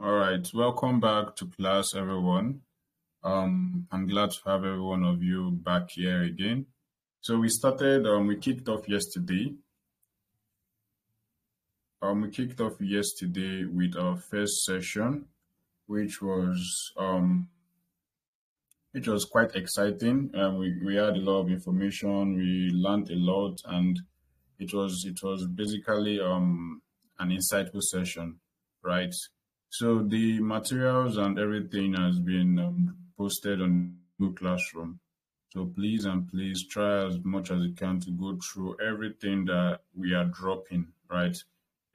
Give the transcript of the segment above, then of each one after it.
All right, welcome back to class, everyone. Um, I'm glad to have every one of you back here again. So we started, um, we kicked off yesterday. Um, we kicked off yesterday with our first session, which was um, which was quite exciting. Um, we we had a lot of information, we learned a lot, and it was it was basically um an insightful session, right? So the materials and everything has been um, posted on Google Classroom. So please and please try as much as you can to go through everything that we are dropping, right?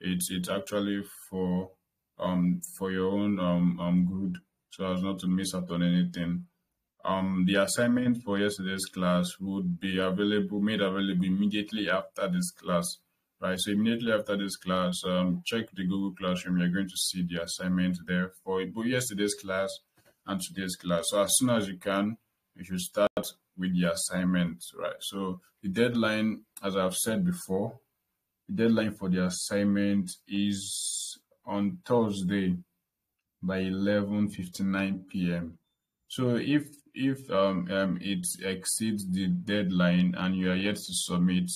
It's it's actually for um for your own um um good, so as not to miss out on anything. Um, the assignment for yesterday's class would be available, made available immediately after this class, right? So immediately after this class, um, check the Google Classroom. You're going to see the assignment there for both yesterday's class and today's class. So as soon as you can, you should start with the assignment, right? So the deadline, as I've said before, the deadline for the assignment is on Thursday by 11:59 p.m. So if if um, um it exceeds the deadline and you are yet to submit,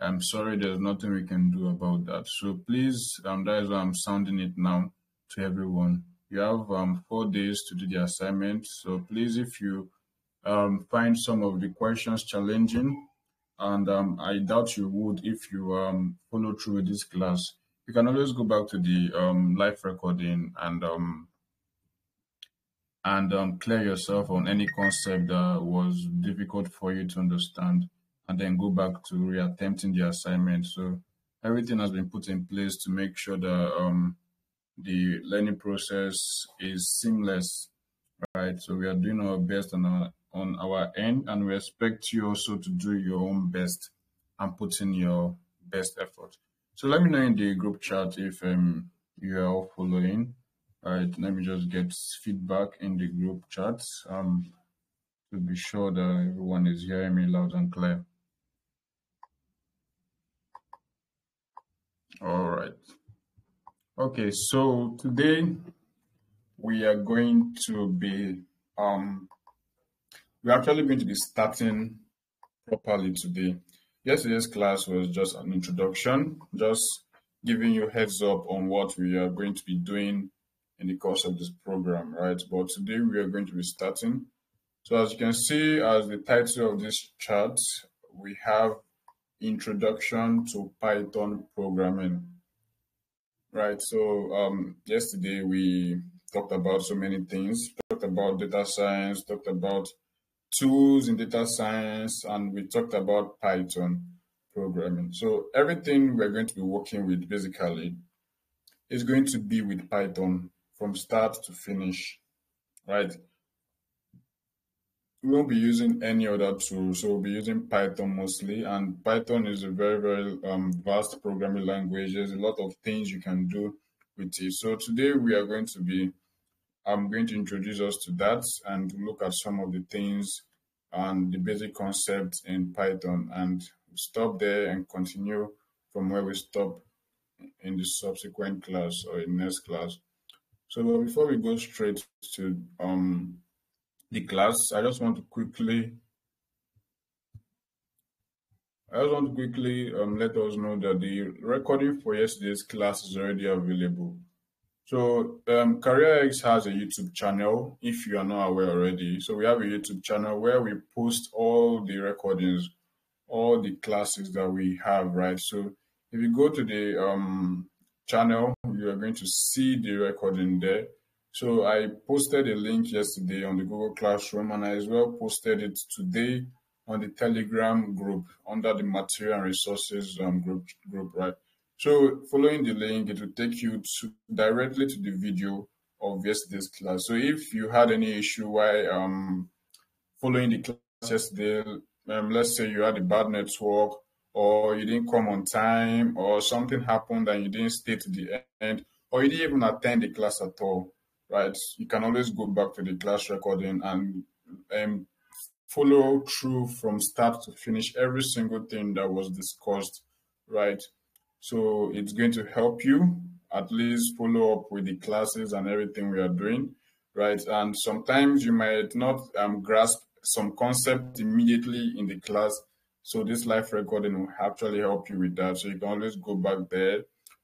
I'm sorry, there's nothing we can do about that. So please, um, that is why I'm sounding it now to everyone. You have um four days to do the assignment. So please, if you um find some of the questions challenging, and um, I doubt you would if you um follow through with this class, you can always go back to the um live recording and um and um, clear yourself on any concept that was difficult for you to understand, and then go back to reattempting the assignment. So everything has been put in place to make sure that um, the learning process is seamless, right? So we are doing our best on our on our end, and we expect you also to do your own best and put in your best effort. So let me know in the group chat if um, you are all following. All right, let me just get feedback in the group chat um, to be sure that everyone is hearing me loud and clear. All right. Okay, so today we are going to be um we're actually going to be starting properly today. Yesterday's class was just an introduction, just giving you heads up on what we are going to be doing in the course of this program, right? But today we are going to be starting. So as you can see, as the title of this chart, we have Introduction to Python Programming, right? So um, yesterday we talked about so many things, talked about data science, talked about tools in data science, and we talked about Python programming. So everything we're going to be working with basically is going to be with Python from start to finish, right? We won't be using any other tool, so we'll be using Python mostly. And Python is a very, very um, vast programming language. There's a lot of things you can do with it. So today we are going to be, I'm going to introduce us to that and look at some of the things and the basic concepts in Python and stop there and continue from where we stop in the subsequent class or in next class. So before we go straight to um, the class, I just want to quickly I just want to quickly um, let us know that the recording for yesterday's class is already available. So um, CareerEX has a YouTube channel if you are not aware already. So we have a YouTube channel where we post all the recordings, all the classes that we have, right? So if you go to the um, channel, you are going to see the recording there. So I posted a link yesterday on the Google Classroom and I as well posted it today on the Telegram group under the material and resources um, group, group, right? So following the link, it will take you to directly to the video of yesterday's class. So if you had any issue while um, following the class yesterday, um, let's say you had a bad network or you didn't come on time, or something happened and you didn't stay to the end, or you didn't even attend the class at all, right? You can always go back to the class recording and um, follow through from start to finish every single thing that was discussed, right? So it's going to help you at least follow up with the classes and everything we are doing, right? And sometimes you might not um, grasp some concept immediately in the class. So this live recording will actually help you with that. So you can always go back there,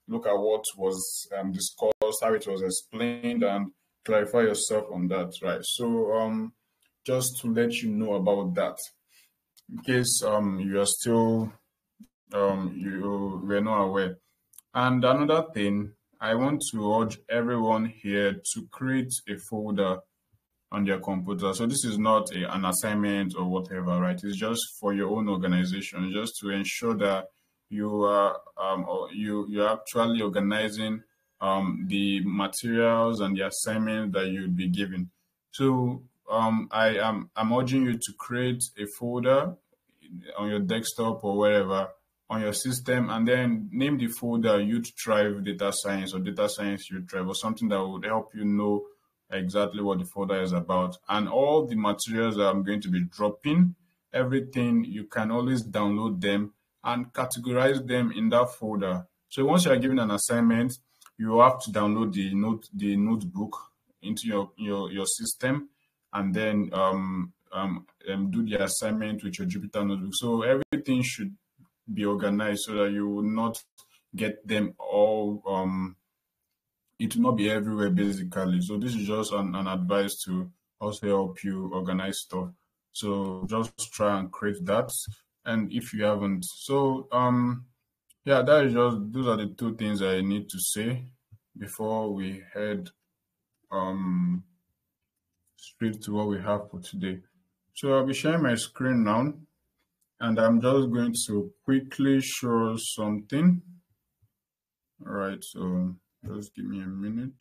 look at what was um, discussed, how it was explained, and clarify yourself on that, right? So um, just to let you know about that, in case um, you are still um, you were not aware. And another thing, I want to urge everyone here to create a folder on their computer. So this is not a, an assignment or whatever, right? It's just for your own organization, just to ensure that you are um, you you're actually organizing um, the materials and the assignment that you'd be given. So um, I am I'm urging you to create a folder on your desktop or wherever on your system and then name the folder youth thrive data science or data science youth thrive or something that would help you know exactly what the folder is about and all the materials that i'm going to be dropping everything you can always download them and categorize them in that folder so once you are given an assignment you have to download the note the notebook into your your, your system and then um, um, um, do the assignment with your Jupyter notebook. So everything should be organized so that you will not get them all um it will not be everywhere basically. So this is just an, an advice to also help you organize stuff. So just try and create that. And if you haven't so um yeah that is just those are the two things i need to say before we head um straight to what we have for today so i'll be sharing my screen now and I'm just going to quickly show something. All right, so just give me a minute.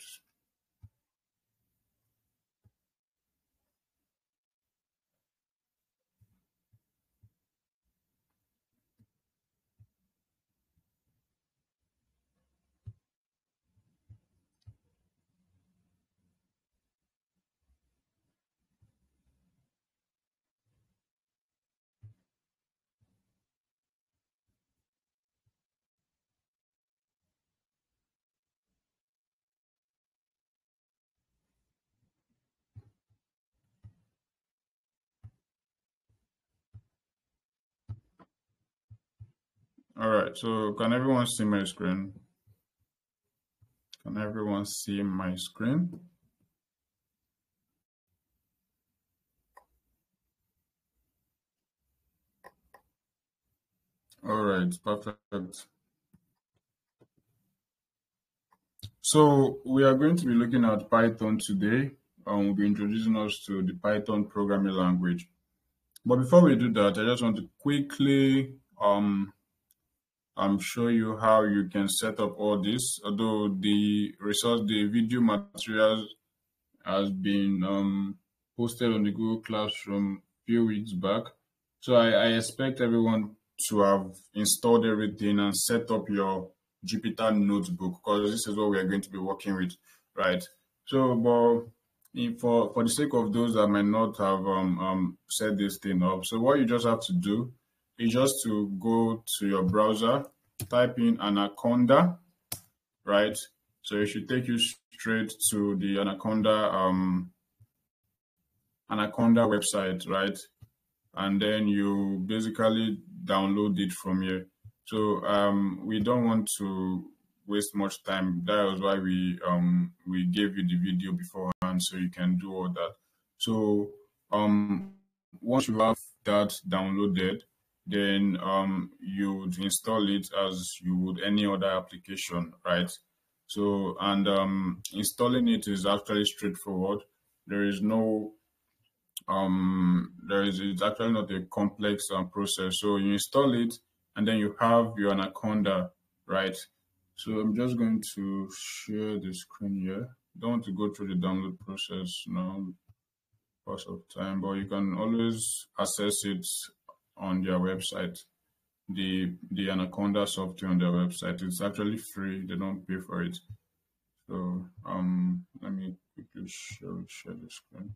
All right, so can everyone see my screen? Can everyone see my screen? All right, perfect. So we are going to be looking at Python today. Um, we'll be introducing us to the Python programming language. But before we do that, I just want to quickly um, I'm show you how you can set up all this. Although the resource, the video materials has been um, posted on the Google Classroom a few weeks back. So I, I expect everyone to have installed everything and set up your Jupyter notebook because this is what we are going to be working with, right? So, but for for the sake of those that might not have um, um, set this thing up, so what you just have to do is just to go to your browser, type in Anaconda, right? So it should take you straight to the Anaconda um, Anaconda website, right? And then you basically download it from here. So um, we don't want to waste much time. That was why we um, we gave you the video beforehand, so you can do all that. So um, once you have that downloaded, then um, you would install it as you would any other application, right? So, and um, installing it is actually straightforward. There is no, um, there is, it's actually not a complex um, process. So you install it and then you have your Anaconda, right? So I'm just going to share the screen here. Don't want to go through the download process now because of time, but you can always access it on their website. The the Anaconda software on their website. It's actually free. They don't pay for it. So um, let me quickly show share the screen.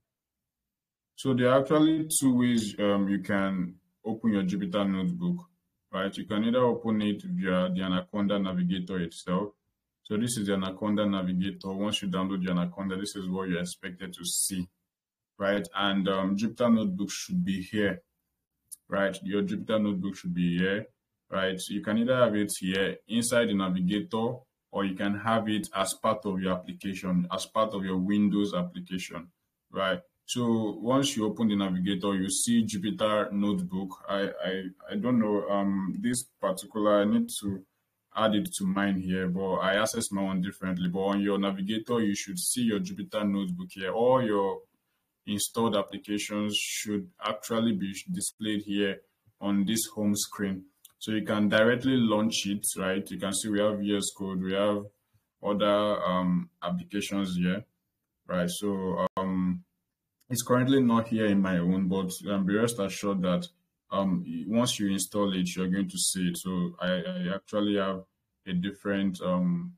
So there are actually two ways um, you can open your Jupyter notebook, right? You can either open it via the Anaconda Navigator itself, So this is the Anaconda Navigator. Once you download the Anaconda, this is what you're expected to see, right? And um, Jupyter Notebook should be here, right? Your Jupyter Notebook should be here, right? So you can either have it here inside the Navigator, or you can have it as part of your application, as part of your Windows application, right? So once you open the navigator, you see Jupyter Notebook. I, I, I don't know, um, this particular, I need to add it to mine here, but I access my own differently. But on your navigator, you should see your Jupyter Notebook here. or your installed applications should actually be displayed here on this home screen. So you can directly launch it, right? You can see we have VS Code, we have other um, applications here, right? So um, it's currently not here in my own, but um, be rest assured that um, once you install it, you're going to see it. So I, I actually have a different, um,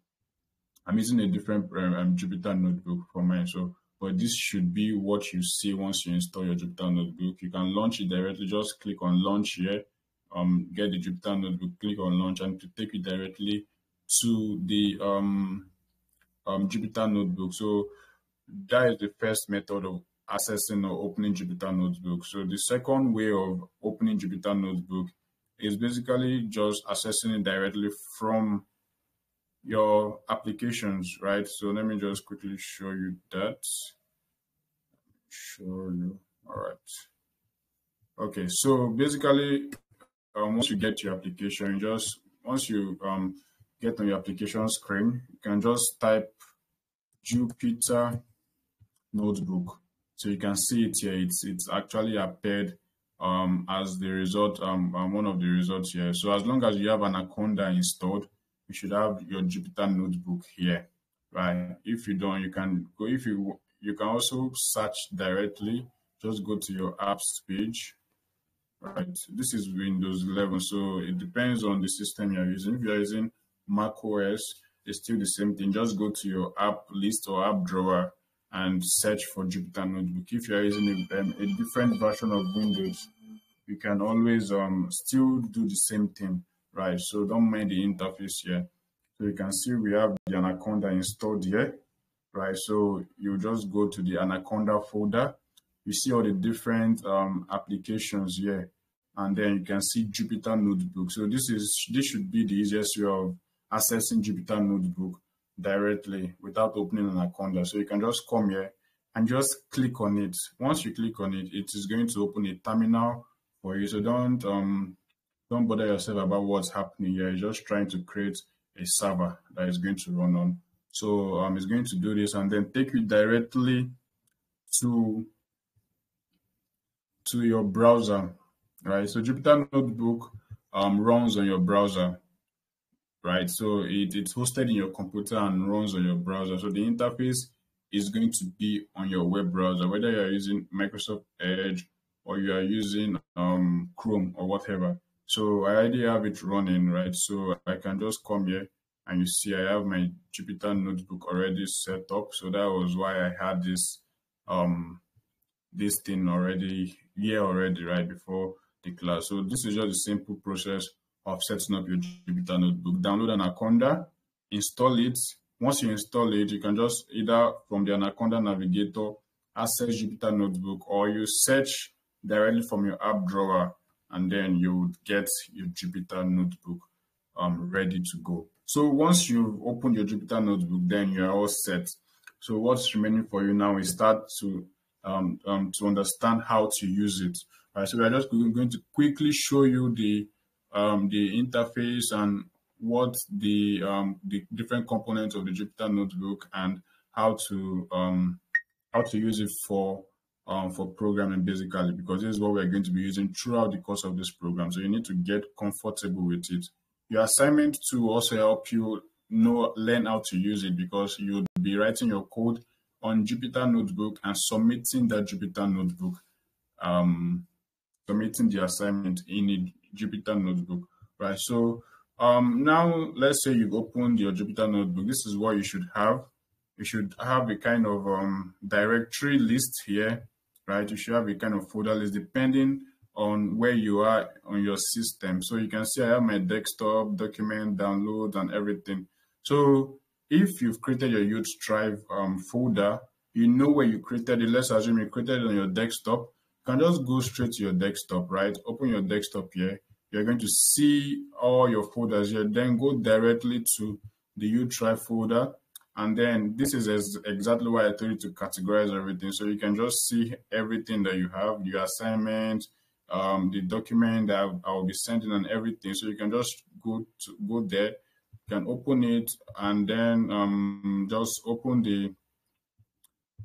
I'm using a different um, Jupyter notebook for mine. So, but this should be what you see once you install your Jupyter notebook. You can launch it directly. Just click on launch here. Um, get the Jupyter notebook, click on launch, and to take you directly to the um, um, Jupyter notebook. So that is the first method of accessing or opening Jupyter Notebook. So the second way of opening Jupyter Notebook is basically just accessing it directly from your applications, right? So let me just quickly show you that. Show you. All right. Okay, so basically, um, once you get your application, just once you um, get on your application screen, you can just type Jupyter Notebook so you can see it here. It's it's actually appeared um, as the result, um, um, one of the results here. So as long as you have Anaconda installed, you should have your Jupyter notebook here, right? If you don't, you can go. If you you can also search directly. Just go to your apps page, right? This is Windows 11, so it depends on the system you're using. If you're using Mac OS, it's still the same thing. Just go to your app list or app drawer and search for Jupyter Notebook. If you are using a, um, a different version of Windows, you can always um, still do the same thing, right? So don't mind the interface here. So you can see we have the Anaconda installed here, right? So you just go to the Anaconda folder. You see all the different um, applications here, and then you can see Jupyter Notebook. So this is this should be the easiest way of accessing Jupyter Notebook directly without opening Anaconda. So you can just come here and just click on it. Once you click on it, it is going to open a terminal for you. So don't um don't bother yourself about what's happening here. It's just trying to create a server that is going to run on. So um, it's going to do this and then take you directly to to your browser, right? So Jupyter Notebook um, runs on your browser right? So it, it's hosted in your computer and runs on your browser. So the interface is going to be on your web browser, whether you're using Microsoft Edge or you are using um, Chrome or whatever. So I already have it running, right? So I can just come here and you see I have my Jupyter notebook already set up. So that was why I had this um this thing already here already right before the class. So this is just a simple process of setting up your Jupyter notebook. Download Anaconda, install it. Once you install it, you can just either from the Anaconda Navigator access Jupyter Notebook or you search directly from your app drawer and then you would get your Jupyter Notebook um, ready to go. So once you've opened your Jupyter Notebook, then you're all set. So what's remaining for you now is start to um, um, to understand how to use it. All right, so we're just going to quickly show you the um, the interface and what the um, the different components of the Jupyter Notebook and how to um, how to use it for um, for programming basically because this is what we're going to be using throughout the course of this program. So you need to get comfortable with it. Your assignment to also help you know learn how to use it because you'll be writing your code on Jupyter Notebook and submitting that Jupyter Notebook, um, submitting the assignment in a Jupyter Notebook, right? So um, now let's say you've opened your Jupyter Notebook. This is what you should have. You should have a kind of um, directory list here, right? You should have a kind of folder list depending on where you are on your system. So you can see I have my desktop, document, download, and everything. So if you've created your youth thrive um, folder, you know where you created it. Let's assume you created it on your desktop. You can just go straight to your desktop, right? Open your desktop here. You're going to see all your folders here. Then go directly to the youth thrive folder. And then this is exactly why I told you to categorize everything. So you can just see everything that you have, your assignment, um, the document that I will be sending and everything. So you can just go to go there, you can open it and then um, just open the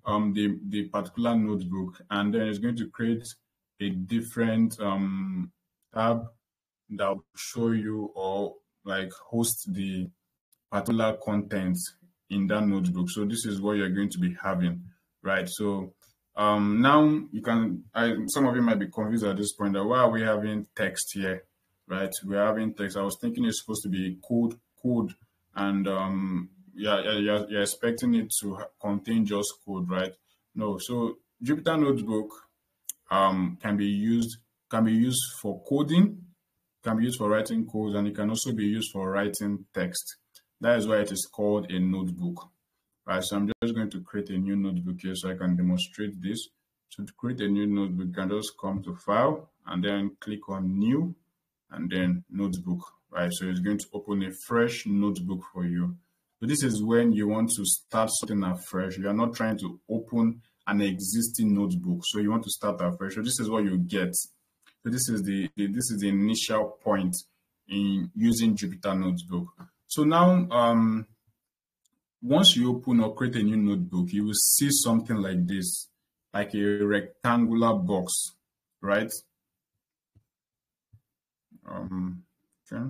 um, the, the particular notebook and then it's going to create a different um, tab that will show you or like host the particular content in that notebook. So this is what you're going to be having, right? So um, now you can, I, some of you might be confused at this point that why are we having text here, right? We're having text. I was thinking it's supposed to be code, code, and um, yeah, you're, you're expecting it to contain just code, right? No, so Jupyter Notebook um, can be used can be used for coding, can be used for writing code, and it can also be used for writing text. That is why it is called a notebook. Right, so I'm just going to create a new notebook here so I can demonstrate this. So to create a new notebook, you can just come to File and then click on New and then Notebook. Right, so it's going to open a fresh notebook for you. So this is when you want to start something afresh. You are not trying to open an existing notebook. So you want to start afresh. So this is what you get. So this is the, the this is the initial point in using Jupyter Notebook. So now um, once you open or create a new notebook, you will see something like this, like a rectangular box, right? Um, okay.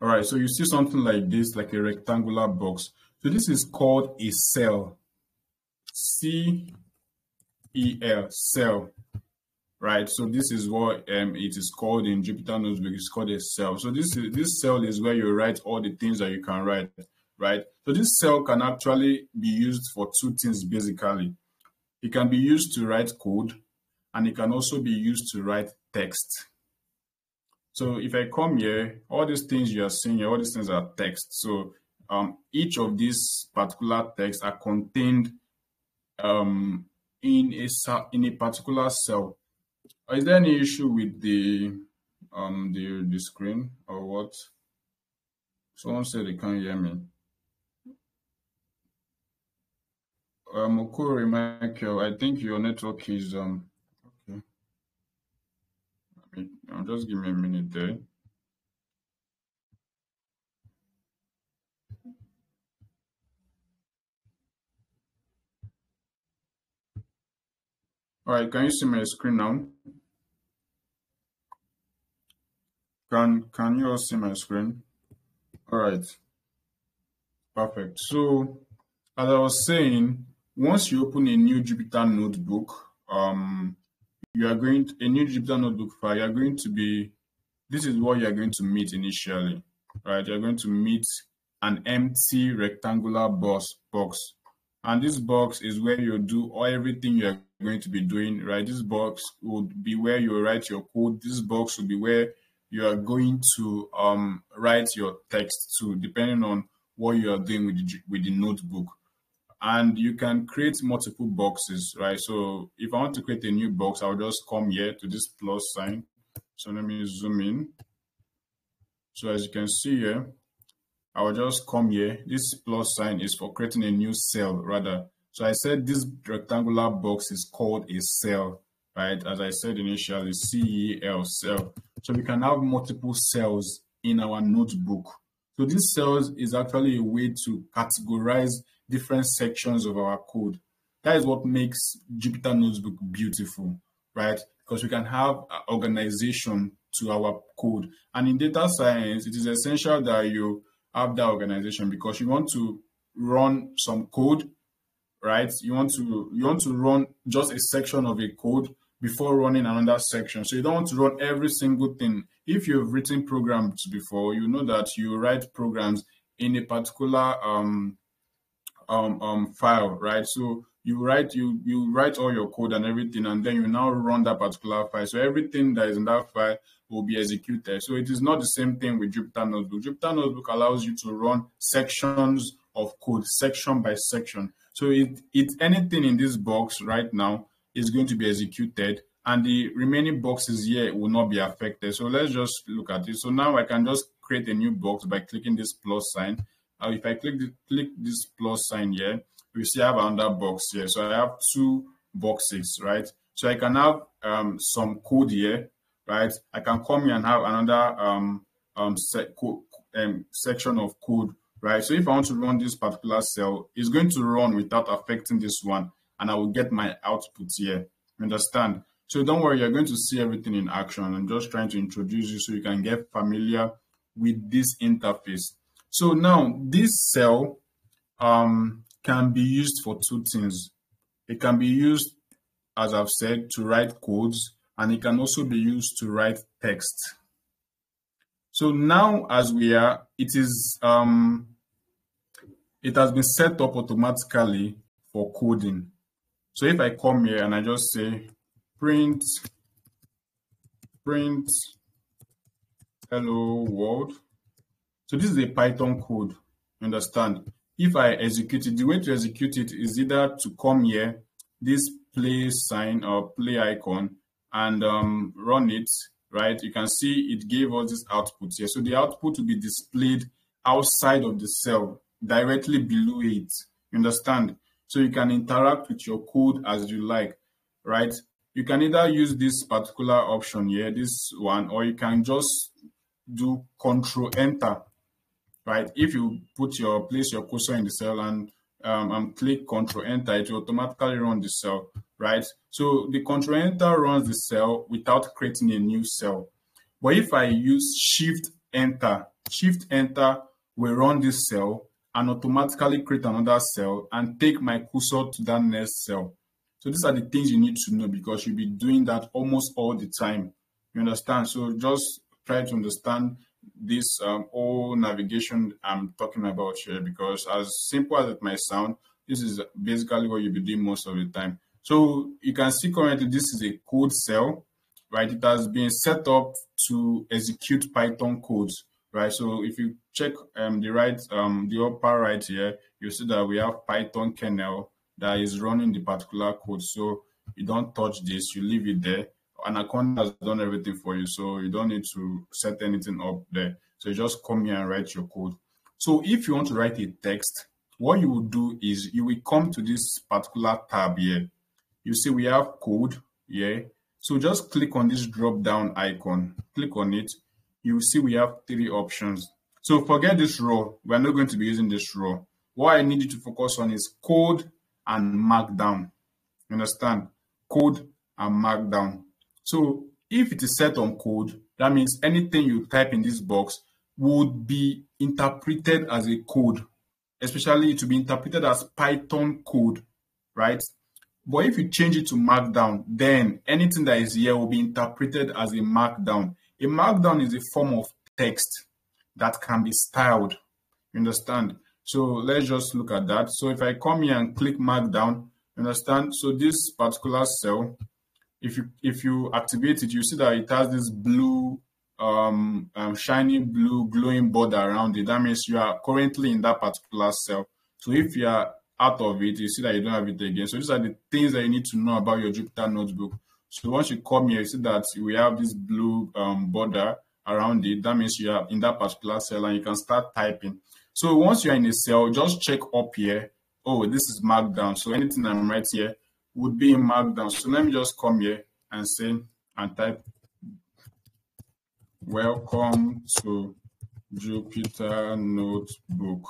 All right, so you see something like this, like a rectangular box. So this is called a cell. C-E-L, cell right? So this is what um, it is called in Jupyter Notebook. It's called a cell. So this this cell is where you write all the things that you can write, right? So this cell can actually be used for two things basically. It can be used to write code, and it can also be used to write text. So if I come here, all these things you are seeing here, all these things are text. So um, each of these particular texts are contained um, in a in a particular cell. Is there any issue with the um the the screen or what? Someone said they can't hear me. Um, Okuri Michael, I think your network is um okay. I'll just give me a minute there. All right, can you see my screen now? Can can you all see my screen? All right. Perfect. So as I was saying, once you open a new Jupyter notebook, um, you are going to, a new Jupyter notebook file, you are going to be, this is what you are going to meet initially, right? You're going to meet an empty rectangular box, box. And this box is where you do all everything you're going to be doing, right? This box would be where you write your code. This box will be where you are going to um, write your text to, depending on what you are doing with the, with the notebook. And you can create multiple boxes, right? So if I want to create a new box, I'll just come here to this plus sign. So let me zoom in. So as you can see here, I will just come here. This plus sign is for creating a new cell rather. So I said this rectangular box is called a cell right? As I said initially, CEL cell. So we can have multiple cells in our notebook. So this cells is actually a way to categorize different sections of our code. That is what makes Jupyter Notebook beautiful, right? Because we can have organization to our code. And in data science, it is essential that you have that organization because you want to run some code, right? You want to you want to run just a section of a code before running another section. So you don't want to run every single thing. If you've written programs before, you know that you write programs in a particular um, um, um, file, right? So you write you you write all your code and everything, and then you now run that particular file. So everything that is in that file will be executed. So it is not the same thing with Jupyter Notebook. Jupyter Notebook allows you to run sections of code, section by section. So it, it anything in this box right now is going to be executed and the remaining boxes here will not be affected. So let's just look at it. So now I can just create a new box by clicking this plus sign. Uh, if I click the, click this plus sign here, we see I have another box here. So I have two boxes, right? So I can have um, some code here, right? I can come here and have another um, um, se um, section of code, right? So if I want to run this particular cell, it's going to run without affecting this one, and I will get my output here. Understand? So don't worry, you're going to see everything in action. I'm just trying to introduce you so you can get familiar with this interface. So now this cell um, can be used for two things. It can be used, as I've said, to write codes, and it can also be used to write text. So now as we are, it is um, it has been set up automatically for coding. So if I come here and I just say print print hello world. So this is a Python code. Understand? If I execute it, the way to execute it is either to come here, this play sign or play icon, and um, run it. Right? You can see it gave us this output here. So the output will be displayed outside of the cell, directly below it. You understand? So you can interact with your code as you like, right? you can either use this particular option here, this one, or you can just do control enter, right? If you put your place your cursor in the cell and um, and click control enter, it will automatically run the cell, right? So the control enter runs the cell without creating a new cell. But if I use shift enter, shift enter will run this cell and automatically create another cell and take my cursor to that next cell. So these are the things you need to know because you'll be doing that almost all the time. You understand? So just try to understand this um, whole navigation I'm talking about here because as simple as it might sound, this is basically what you'll be doing most of the time. So you can see currently this is a code cell, right? It has been set up to execute Python codes, right? So if you check um, the right, um, the upper right here, you see that we have Python kernel that is running the particular code. So you don't touch this, you leave it there. Anaconda has done everything for you, so you don't need to set anything up there. So you just come here and write your code. So if you want to write a text, what you will do is you will come to this particular tab here. You see we have code here. So just click on this drop down icon, click on it. You will see we have three options. So forget this row. We're not going to be using this row. What I need you to focus on is code and markdown. Understand? Code and markdown. So if it is set on code, that means anything you type in this box would be interpreted as a code, especially to be interpreted as Python code, right? But if you change it to markdown, then anything that is here will be interpreted as a markdown. A markdown is a form of text that can be styled. You understand? So let's just look at that. So if I come here and click markdown, understand? So this particular cell, if you if you activate it, you see that it has this blue, um, um, shiny blue glowing border around it. That means you are currently in that particular cell. So if you are out of it, you see that you don't have it again. So these are the things that you need to know about your Jupyter notebook. So once you come here, you see that we have this blue um, border around it. That means you are in that particular cell and you can start typing. So once you're in a cell, just check up here. Oh, this is markdown. So anything I'm right here would be in markdown. So let me just come here and say and type welcome to Jupyter Notebook.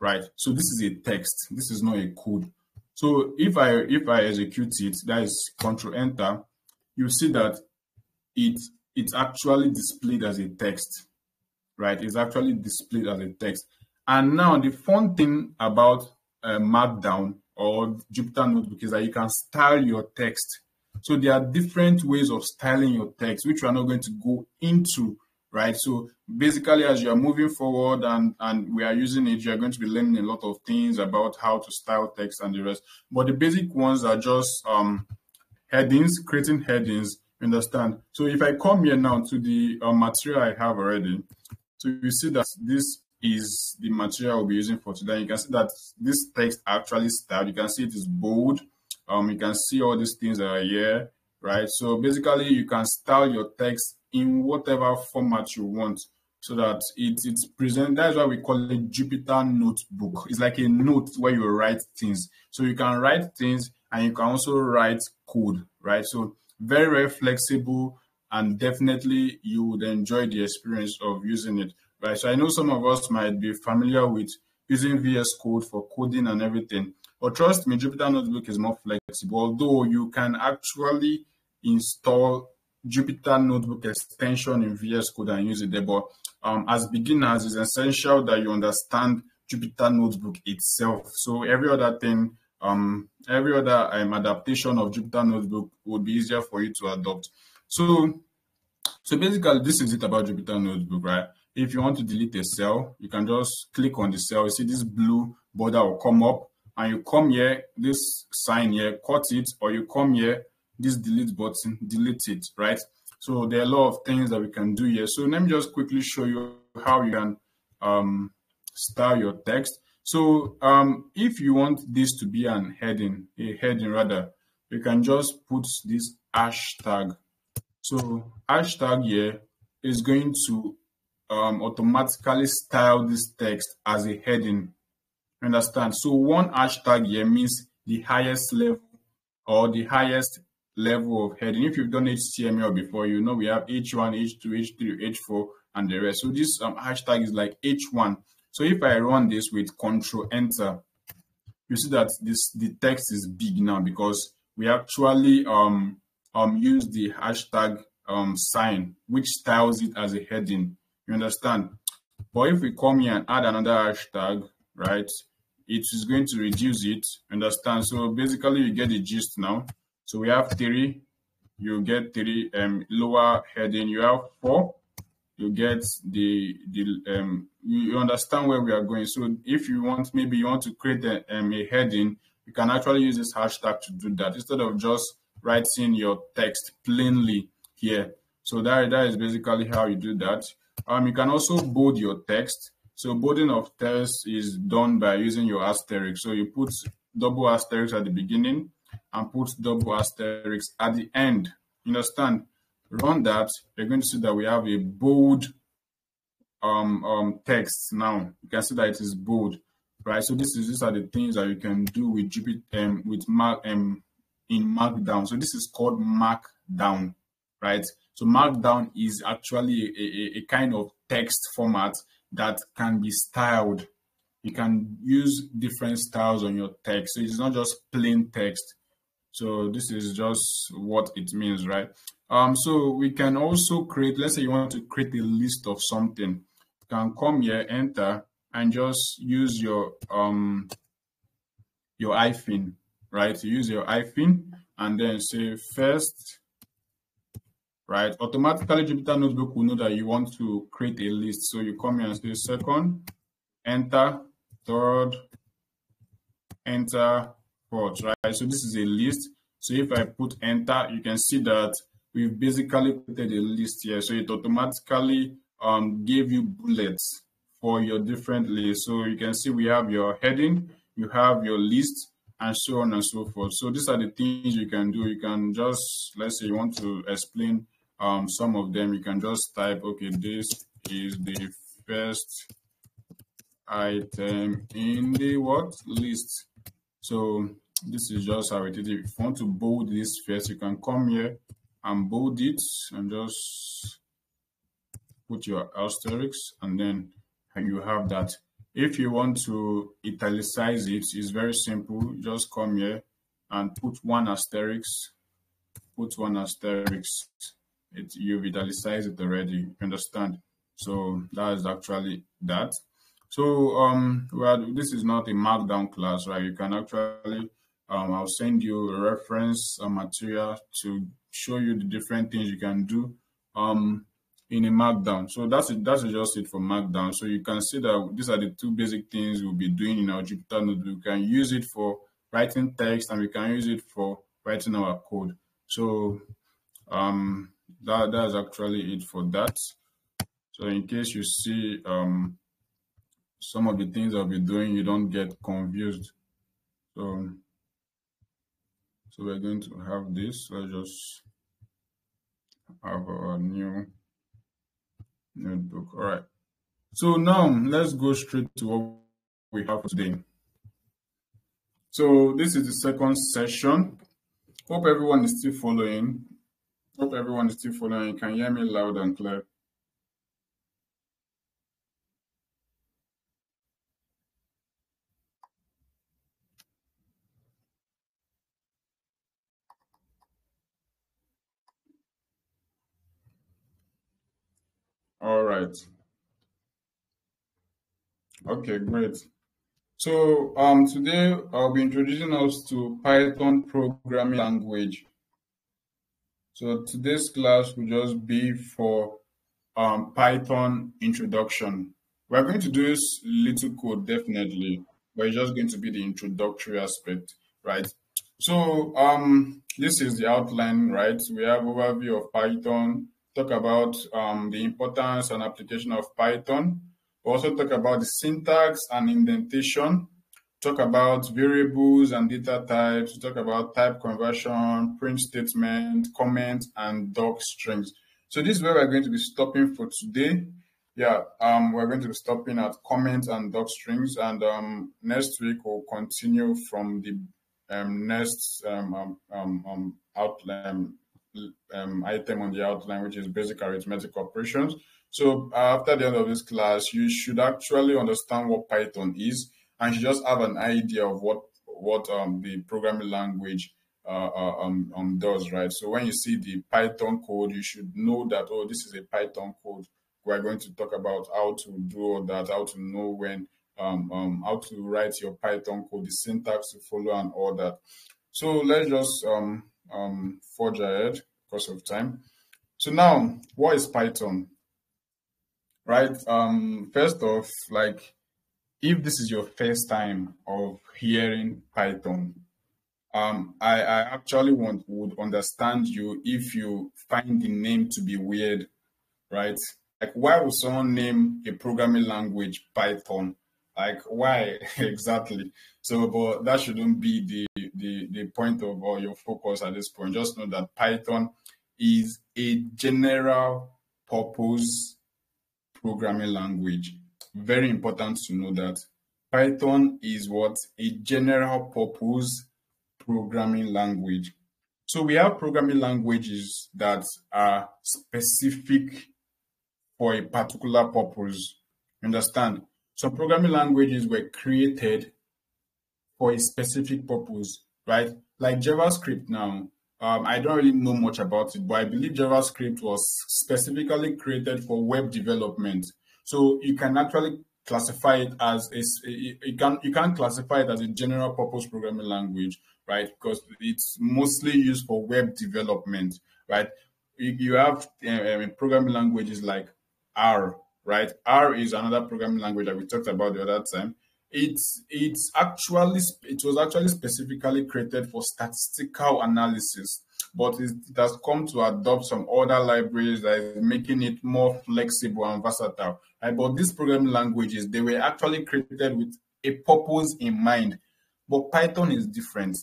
Right. So this is a text. This is not a code. So if I if I execute it, that is control enter, you see that it it's actually displayed as a text right, It's actually displayed as a text. And now the fun thing about uh, Markdown or Jupyter Notebook is that you can style your text. So there are different ways of styling your text, which we are not going to go into right? So basically, as you are moving forward and and we are using it, you are going to be learning a lot of things about how to style text and the rest. But the basic ones are just um, headings, creating headings. Understand? So if I come here now to the uh, material I have already, so you see that this is the material we'll be using for today. You can see that this text actually styled. You can see it is bold. Um, you can see all these things that are here, right? So basically, you can style your text in whatever format you want so that it, it's present. That's why we call it Jupyter Notebook. It's like a note where you write things. So you can write things and you can also write code, right? So very, very flexible and definitely you would enjoy the experience of using it, right? So I know some of us might be familiar with using VS Code for coding and everything, but trust me, Jupyter Notebook is more flexible, although you can actually install Jupyter Notebook extension in VS Code and use it there. But um, as beginners, it's essential that you understand Jupyter Notebook itself. So every other thing, um, every other um, adaptation of Jupyter Notebook would be easier for you to adopt. So, so basically, this is it about Jupyter Notebook, right? If you want to delete a cell, you can just click on the cell. You see this blue border will come up, and you come here, this sign here, cut it, or you come here, this delete button, delete it, right? So there are a lot of things that we can do here. So let me just quickly show you how you can um, style your text. So um, if you want this to be an heading, a heading rather, you can just put this hashtag. So hashtag here is going to um, automatically style this text as a heading. Understand? So one hashtag here means the highest level or the highest level of heading. If you've done HTML before, you know we have H1, H2, H3, H4, and the rest. So this um, hashtag is like H1. So if I run this with Control Enter, you see that this the text is big now because we actually um um use the hashtag um sign which styles it as a heading. You understand? But if we come here and add another hashtag, right, it is going to reduce it. Understand? So basically, you get the gist now. So we have three, you get three um, lower heading. You have four, you get the the um, you, understand where we are going. So if you want, maybe you want to create a, um, a heading, you can actually use this hashtag to do that instead of just writing your text plainly here. So that that is basically how you do that. Um, you can also bold your text. So bolding of text is done by using your asterisk. So you put double asterisk at the beginning and put double asterisk at the end. You understand? Run that, you're going to see that we have a bold um, um, text now. You can see that it is bold, right? So this is these are the things that you can do with um, with Mark um, in Markdown. So this is called Markdown, right? So Markdown is actually a, a, a kind of text format that can be styled. You can use different styles on your text. So it's not just plain text. So this is just what it means, right? Um, so we can also create, let's say you want to create a list of something. You can come here, enter, and just use your um your hyphen, right? Use your hyphen and then say first, right? Automatically Jupyter Notebook will know that you want to create a list. So you come here and say second, enter, third, enter, right? So this is a list. So if I put enter, you can see that we've basically created a list here. So it automatically um, gave you bullets for your different lists. So you can see we have your heading, you have your list, and so on and so forth. So these are the things you can do. You can just, let's say you want to explain um, some of them, you can just type, okay, this is the first item in the what list. So this is just how it is. If you want to bold this first, you can come here and bold it and just put your asterisk and then you have that. If you want to italicize it, it's very simple. Just come here and put one asterisk, put one asterisk. It, you've italicized it already, understand? So that is actually that. So um, well, this is not a markdown class, right? You can actually um, I'll send you a reference uh, material to show you the different things you can do. Um, in a markdown. So that's it, that's just it for markdown. So you can see that these are the two basic things we'll be doing in our Jupyter notebook. We can use it for writing text and we can use it for writing our code. So um, that that's actually it for that. So in case you see um, some of the things I'll be doing, you don't get confused. So, so we're going to have this. Let's just have a new notebook. All right. So now let's go straight to what we have today. So this is the second session. Hope everyone is still following. Hope everyone is still following. You can hear me loud and clear. All right. Okay, great. So um, today I'll be introducing us to Python programming language. So today's class will just be for um, Python introduction. We're going to do this little code definitely, but it's just going to be the introductory aspect, right? So um, this is the outline, right? We have overview of Python, talk about um, the importance and application of Python. We also talk about the syntax and indentation, talk about variables and data types, talk about type conversion, print statement, comment, and doc strings. So this is where we're going to be stopping for today. Yeah, um, we're going to be stopping at comment and doc strings, and um, next week we'll continue from the um, next um, um, um, um outline um, item on the outline, which is basic arithmetic operations. So after the end of this class, you should actually understand what Python is, and you just have an idea of what what um, the programming language uh, uh, um, um, does, right? So when you see the Python code, you should know that oh, this is a Python code. We're going to talk about how to do all that, how to know when, um, um, how to write your Python code, the syntax to follow, and all that. So let's just um, um, forge ahead because of time. So now, what is Python? Right. Um, first off, like if this is your first time of hearing Python, um, I, I actually want would understand you if you find the name to be weird, right? Like, why would someone name a programming language Python? Like, why exactly? So, but that shouldn't be the the the point of your focus at this point. Just know that Python is a general purpose programming language. Very important to know that Python is what a general purpose programming language. So we have programming languages that are specific for a particular purpose. Understand? So programming languages were created for a specific purpose, right? Like JavaScript now. Um, I don't really know much about it, but I believe JavaScript was specifically created for web development. So you can actually classify it as a, you can you can classify it as a general purpose programming language, right? Because it's mostly used for web development, right? You, have uh, programming languages like R, right? R is another programming language that we talked about the other time it's it's actually it was actually specifically created for statistical analysis but it, it, has come to adopt some other libraries that is making it more flexible and versatile right? but these programming languages they were actually created with a purpose in mind but python is different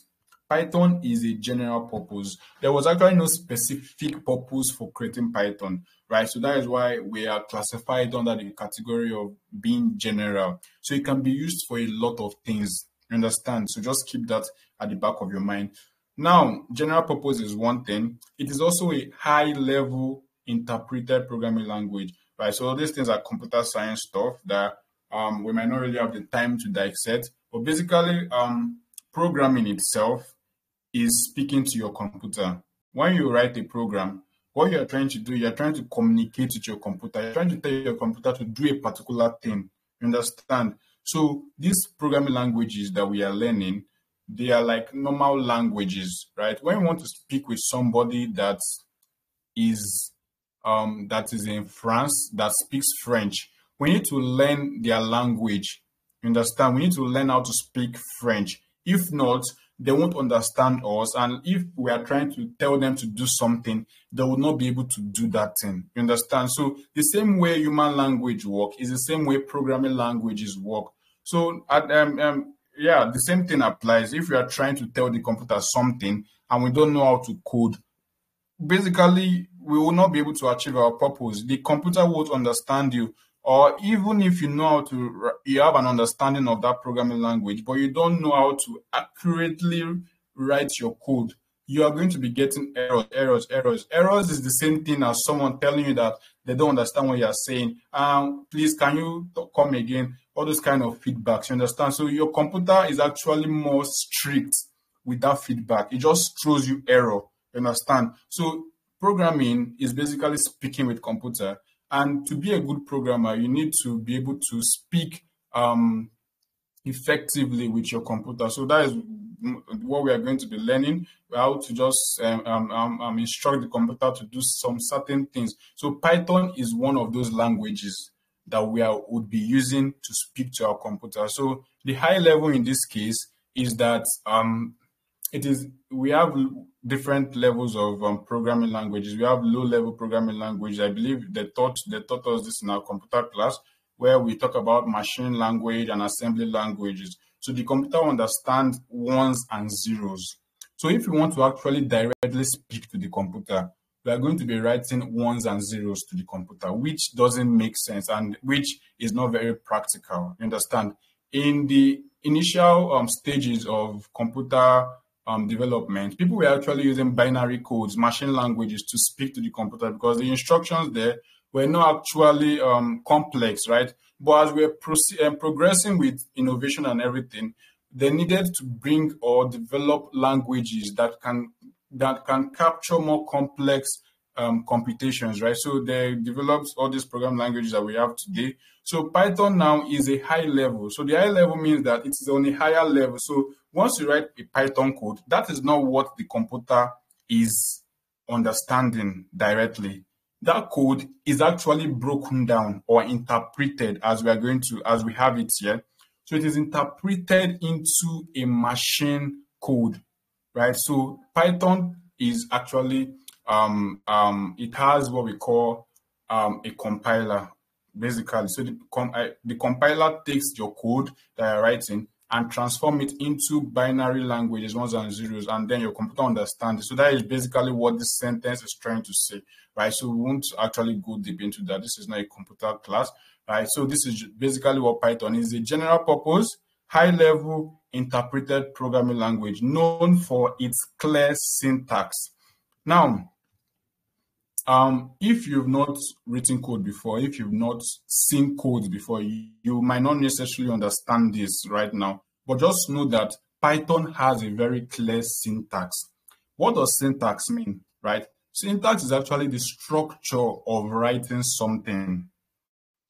python is a general purpose there was actually no specific purpose for creating python right? So that is why we are classified under the category of being general. So it can be used for a lot of things. You Understand? So just keep that at the back of your mind. Now, general purpose is one thing. It is also a high level interpreted programming language, right? So all these things are computer science stuff that um, we might not really have the time to dissect. But basically, um, programming itself is speaking to your computer. When you write a program, what you're trying to do, you're trying to communicate with your computer. You're trying to tell your computer to do a particular thing. You understand? So these programming languages that we are learning, they are like normal languages, right? When you want to speak with somebody that is um, that is in France that speaks French. We need to learn their language. You understand? We need to learn how to speak French. If not, they won't understand us. And if we are trying to tell them to do something, they will not be able to do that thing. You understand? So the same way human language work is the same way programming languages work. So um, um, yeah, the same thing applies. If we are trying to tell the computer something and we don't know how to code, basically we will not be able to achieve our purpose. The computer won't understand you or even if you know how to you have an understanding of that programming language but you don't know how to accurately write your code you are going to be getting errors errors errors. Errors is the same thing as someone telling you that they don't understand what you are saying. Um please can you come again? All those kind of feedbacks you understand? So your computer is actually more strict with that feedback. It just throws you error you understand? So programming is basically speaking with computer and to be a good programmer, you need to be able to speak um, effectively with your computer. So that is what we are going to be learning how to just um, um, um, um, instruct the computer to do some certain things. So Python is one of those languages that we are would be using to speak to our computer. So the high level in this case is that um, it is we have different levels of um, programming languages. We have low level programming language. I believe they taught they taught us this in our computer class where we talk about machine language and assembly languages. So the computer understands ones and zeros. So if you want to actually directly speak to the computer, we are going to be writing ones and zeros to the computer, which doesn't make sense and which is not very practical. You understand? In the initial um, stages of computer um, development, people were actually using binary codes, machine languages to speak to the computer because the instructions there were not actually um, complex, right? But as we're proce- um, progressing with innovation and everything, they needed to bring or develop languages that can that can capture more complex um, computations, right? So they developed all these program languages that we have today. So Python now is a high level. So the high level means that it is on a higher level. So once you write a Python code, that is not what the computer is understanding directly. That code is actually broken down or interpreted as we are going to, as we have it here. So it is interpreted into a machine code, right? So Python is actually, um, um, it has what we call um, a compiler, basically. So the, com- uh, the compiler takes your code that you're writing and transform it into binary languages, ones and zeros, and then your computer understands. So that is basically what this sentence is trying to say, right? So we won't actually go deep into that. This is not a computer class, right? So this is basically what Python is, a general purpose, high level interpreted programming language known for its clear syntax. Now, um, if you've not written code before, if you've not seen code before, you, you might not necessarily understand this right now. But just know that Python has a very clear syntax. What does syntax mean, right? Syntax is actually the structure of writing something,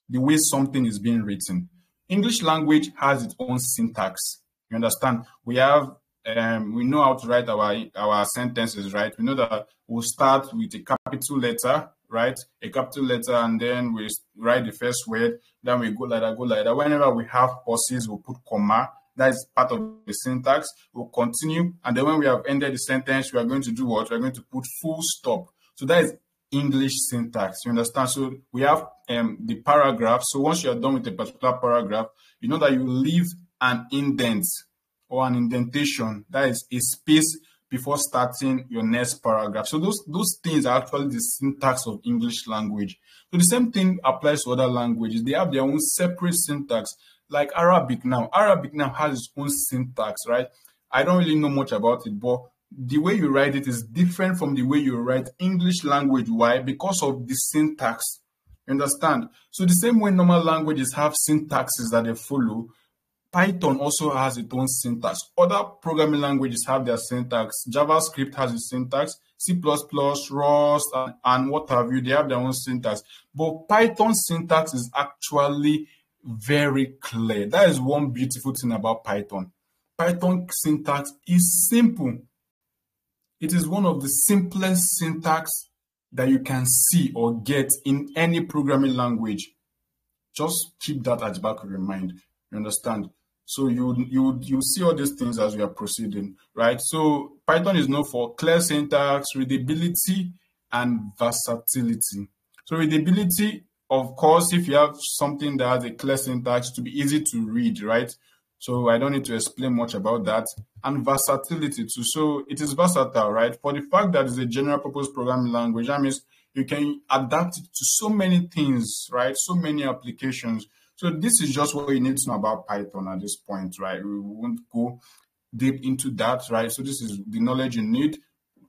the way something is being written. English language has its own syntax. You understand? We have um, we know how to write our our sentences, right? We know that we'll start with a capital letter, right? A capital letter, and then we write the first word. Then we go like that, go like that. Whenever we have pauses, we'll put comma. That is part of the syntax. We'll continue, and then when we have ended the sentence, we are going to do what? We are going to put full stop. So that is English syntax. You understand? So we have um, the paragraph. So once you are done with a particular paragraph, you know that you leave an indent or an indentation, that is a space before starting your next paragraph. So those those things are actually the syntax of English language. So the same thing applies to other languages. They have their own separate syntax. Like Arabic now, Arabic now has its own syntax, right? I don't really know much about it, but the way you write it is different from the way you write English language. Why? Because of the syntax. Understand? So the same way normal languages have syntaxes that they follow, Python also has its own syntax. Other programming languages have their syntax. JavaScript has its syntax. C++, Rust, and, and what have you, they have their own syntax. But Python syntax is actually very clear. That is one beautiful thing about Python. Python syntax is simple. It is one of the simplest syntax that you can see or get in any programming language, just keep that at the back of your mind. You understand? So you you you see all these things as we are proceeding, right? So Python is known for clear syntax, readability, and versatility. So readability, of course, if you have something that has a clear syntax, to be easy to read, right? So I don't need to explain much about that. And versatility too. So it is versatile, right? For the fact that it's a general purpose programming language, that means you can adapt it to so many things, right? So many applications. So this is just what you need to know about Python at this point, right? We won't go deep into that, right? So this is the knowledge you need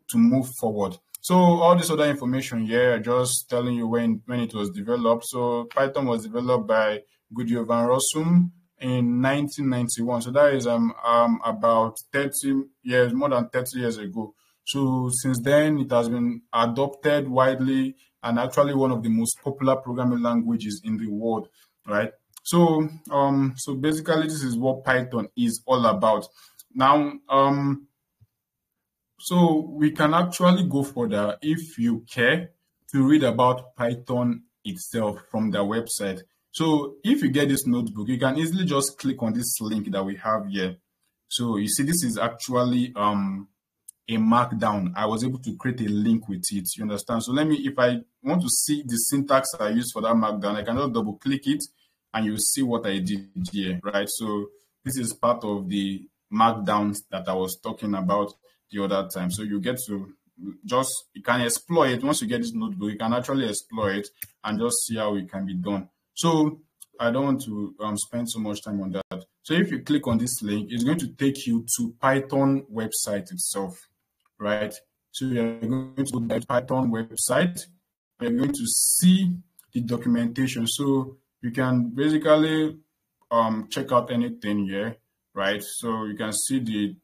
to move forward. So all this other information here, just telling you when when it was developed. So Python was developed by Guido van Rossum in 1991. So that is um, um about 30 years, more than 30 years ago. So since then, it has been adopted widely and actually one of the most popular programming languages in the world, right? So um so basically this is what Python is all about. Now um so we can actually go further if you care to read about Python itself from their website. So if you get this notebook, you can easily just click on this link that we have here. So you see, this is actually um, a markdown. I was able to create a link with it. You understand? So let me, if I want to see the syntax I used for that markdown, I can just double click it and you see what I did here, right? So this is part of the markdowns that I was talking about the other time. So you get to just, you can explore it. Once you get this notebook, you can actually explore it and just see how it can be done. So I don't want to um, spend so much time on that. So if you click on this link, it's going to take you to Python website itself, right? So you're going to go to the Python website. You're going to see the documentation. So you can basically um, check out anything here, right? So you can see the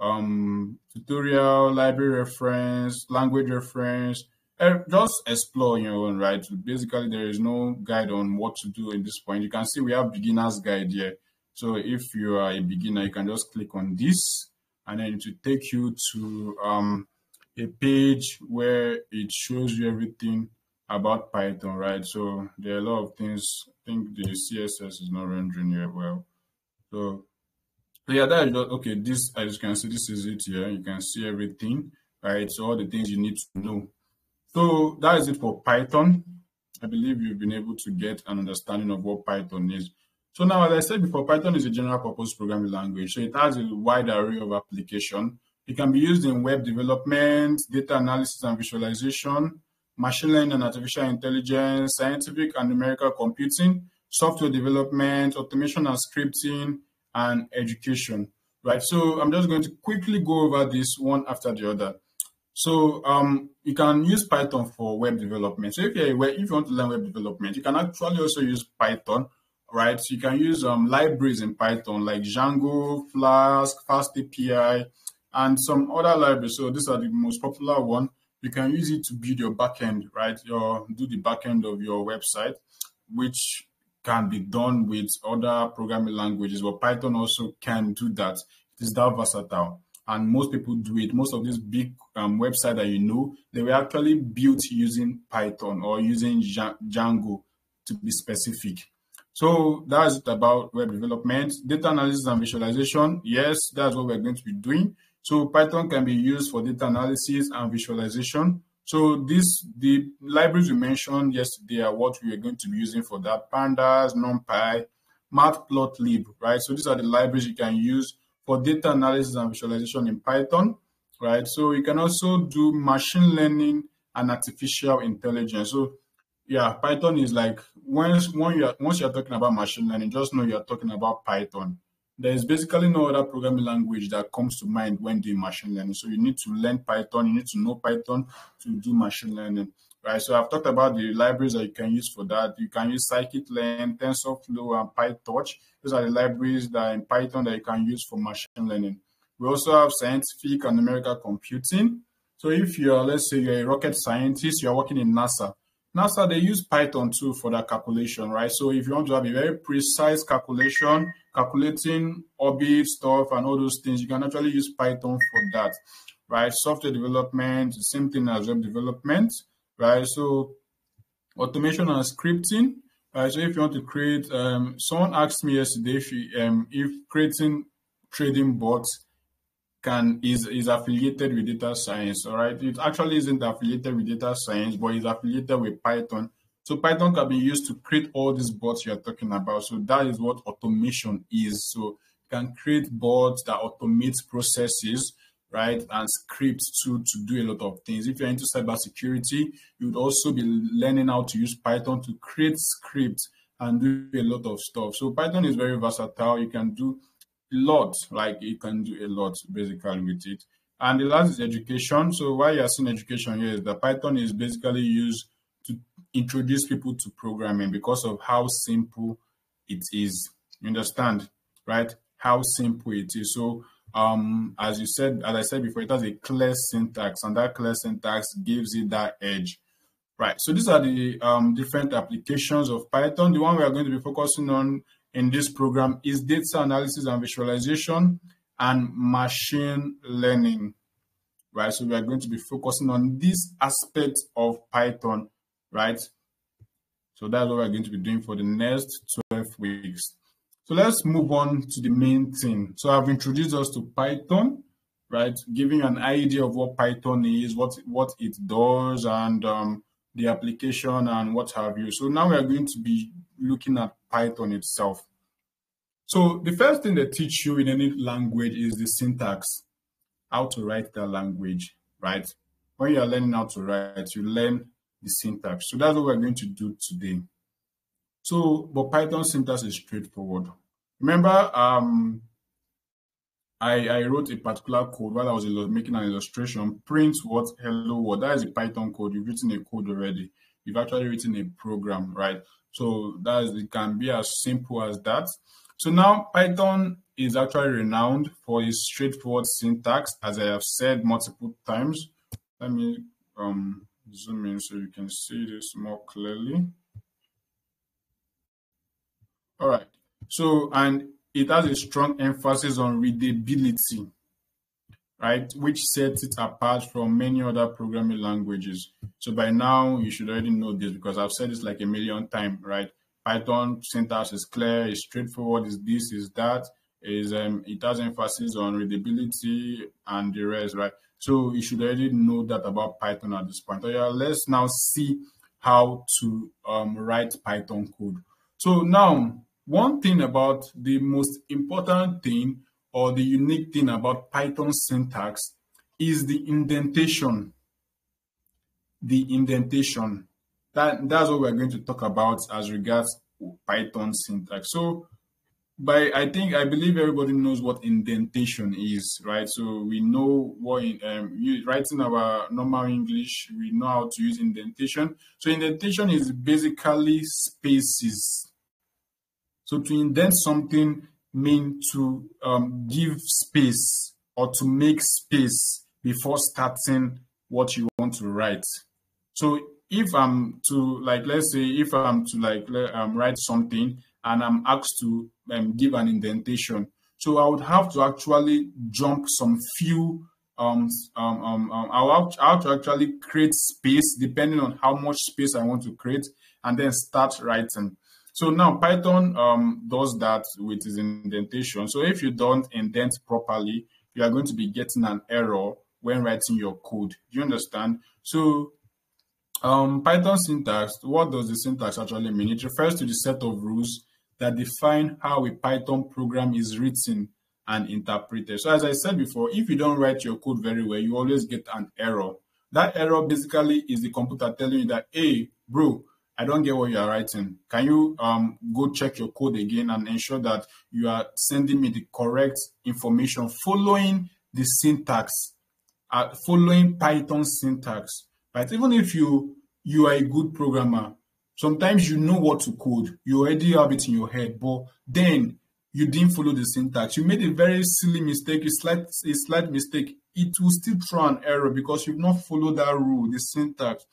um, tutorial, library reference, language reference, just explore your own, right? Basically, there is no guide on what to do in this point. You can see we have beginner's guide here. So if you are a beginner, you can just click on this and then it will take you to um, a page where it shows you everything about Python, right? So there are a lot of things. I think the CSS is not rendering here well. So, so yeah, that is okay. This, as you can see, this is it here. You can see everything, right? So all the things you need to know so that is it for Python. I believe you've been able to get an understanding of what Python is. So now, as I said before, Python is a general purpose programming language. So it has a wide array of application. It can be used in web development, data analysis and visualization, machine learning and artificial intelligence, scientific and numerical computing, software development, automation and scripting, and education. Right. So I'm just going to quickly go over this one after the other. So um, you can use Python for web development. So if you if you want to learn web development, you can actually also use Python, right? So you can use um, libraries in Python like Django, Flask, FastAPI, and some other libraries. So these are the most popular one. You can use it to build your backend, right? Your do the backend of your website, which can be done with other programming languages. But Python also can do that. It is that versatile and most people do it. Most of these big um, websites that you know, they were actually built using Python or using Django to be specific. So that's about web development. Data analysis and visualization. Yes, that's what we're going to be doing. So Python can be used for data analysis and visualization. So this the libraries we mentioned yesterday are what we are going to be using for that. Pandas, NumPy, Matplotlib, right? So these are the libraries you can use for data analysis and visualization in Python, right? So you can also do machine learning and artificial intelligence. So yeah, Python is like once when you are, once you're talking about machine learning, just know you're talking about Python. There is basically no other programming language that comes to mind when doing machine learning. So you need to learn Python, you need to know Python to do machine learning right? So I've talked about the libraries that you can use for that. You can use scikit-learn, TensorFlow, and PyTorch. Those are the libraries that in Python that you can use for machine learning. We also have scientific and numerical computing. So if you're, let's say you're a rocket scientist, you're working in NASA. NASA, they use Python too for that calculation, right? So if you want to have a very precise calculation, calculating orbit stuff and all those things, you can actually use Python for that, right? Software development, same thing as web development. right? So automation and scripting. Right, so if you want to create, um, someone asked me yesterday if, you, um, if creating trading bots can is is affiliated with data science. All right, it actually isn't affiliated with data science, but it's affiliated with Python. So Python can be used to create all these bots you're talking about. So that is what automation is. So you can create bots that automate processes, right, and scripts to to do a lot of things. If you're into cybersecurity, you would also be learning how to use Python to create scripts and do a lot of stuff. So Python is very versatile. You can do a lot, like you can do a lot basically with it. And the last is education. So why you're seeing education here is that Python is basically used introduce people to programming because of how simple it is. You understand, right? How simple it is. So um, as you said, as I said before, it has a clear syntax, and that clear syntax gives it that edge. Right. So these are the um, different applications of Python. The one we are going to be focusing on in this program is data analysis and visualization and machine learning. Right, so we are going to be focusing on this aspect of Python, right? So that's what we're going to be doing for the next 12 weeks. So let's move on to the main thing. So I've introduced us to Python, right? Giving an idea of what Python is, what what it does, and um, the application and what have you. So now we are going to be looking at Python itself. So the first thing they teach you in any language is the syntax, how to write that language, right? When you are learning how to write, you learn the syntax. So that's what we're going to do today. So, but Python syntax is straightforward. Remember, um, I, I wrote a particular code while I was making an illustration, print what hello world. That is a Python code. You've written a code already. You've actually written a program, right? So that is, it can be as simple as that. So now Python is actually renowned for its straightforward syntax, as I have said multiple times. Let me um, zoom in so you can see this more clearly. All right. So, and it has a strong emphasis on readability, right? Which sets it apart from many other programming languages. So by now you should already know this because I've said this like a million times, right? Python syntax is clear, is straightforward, is this, is that, is um it has emphasis on readability and the rest, right? So you should already know that about Python at this point. Let's now see how to um, write Python code. So now, one thing about the most important thing or the unique thing about Python syntax is the indentation. The indentation. That, that's what we're going to talk about as regards Python syntax. So by I think I believe everybody knows what indentation is, right? So we know what in, um, you, writing our normal English, we know how to use indentation. So indentation is basically spaces. So to indent something mean to um, give space or to make space before starting what you want to write. So if I'm to like, let's say, if I'm to like um, write something and I'm asked to um, give an indentation. So I would have to actually jump some few, um, um, um, um I'll have, to actually create space depending on how much space I want to create and then start writing. So now Python um, does that with its indentation. So if you don't indent properly, you are going to be getting an error when writing your code. Do you understand? So um, Python syntax, what does the syntax actually mean? It refers to the set of rules that define how a Python program is written and interpreted. So as I said before, if you don't write your code very well, you always get an error. That error basically is the computer telling you that, hey, bro, I don't get what you are writing. Can you um, go check your code again and ensure that you are sending me the correct information following the syntax, uh, following Python syntax, right? Even if you you are a good programmer, sometimes you know what to code, you already have it in your head, but then you didn't follow the syntax. You made a very silly mistake, a slight, a slight mistake. It will still throw an error because you've not followed that rule, the syntax.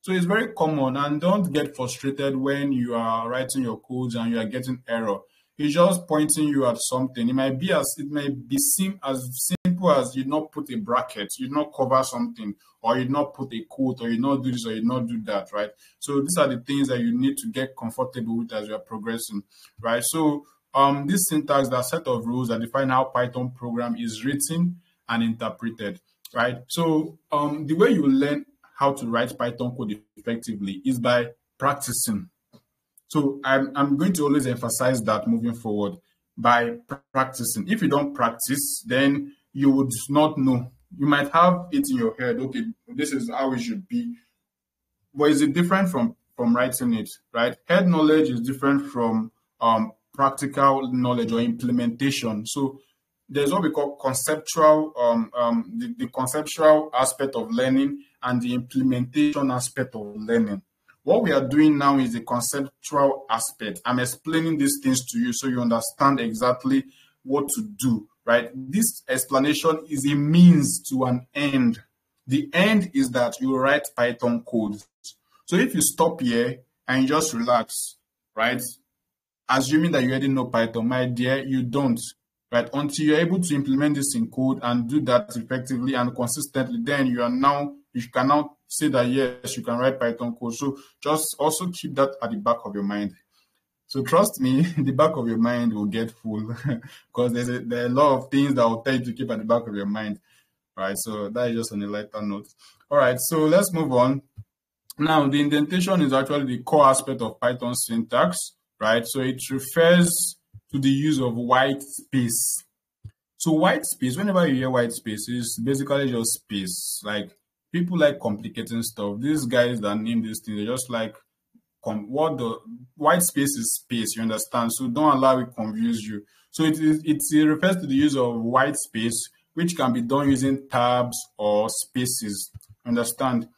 So it's very common and don't get frustrated when you are writing your codes and you are getting error. He's just pointing you at something. It might be as it may be seem as simple as you not put a bracket, you not cover something, or you not put a quote, or you not do this, or you not do that, right? So these are the things that you need to get comfortable with as you are progressing, right? So um, this syntax, that set of rules that define how Python program is written and interpreted, right? So um, the way you learn how to write Python code effectively is by practicing. So I'm, I'm going to always emphasize that moving forward by practicing. If you don't practice, then you would not know. You might have it in your head, okay, this is how it should be. But is it different from from writing it, right? Head knowledge is different from um, practical knowledge or implementation. So there's what we call conceptual, um, um, the, the conceptual aspect of learning and the implementation aspect of learning. What we are doing now is the conceptual aspect. I'm explaining these things to you so you understand exactly what to do, right? This explanation is a means to an end. The end is that you write Python code. So if you stop here and just relax, right? Assuming that you already know Python, my dear, you don't, right? Until you're able to implement this in code and do that effectively and consistently, then you are now, you cannot say that yes, you can write Python code. So just also keep that at the back of your mind. So trust me, the back of your mind will get full because there's a, there are a lot of things that will tell you to keep at the back of your mind. Right. So that is just on a lighter note. All right. So let's move on. Now the indentation is actually the core aspect of Python syntax, right? So it refers to the use of white space. So white space, whenever you hear white space, is basically just space. Like people like complicating stuff. These guys that name these things, they just like what the white space is space. You understand? So don't allow it confuse you. So it is it, it refers to the use of white space, which can be done using tabs or spaces. Understand?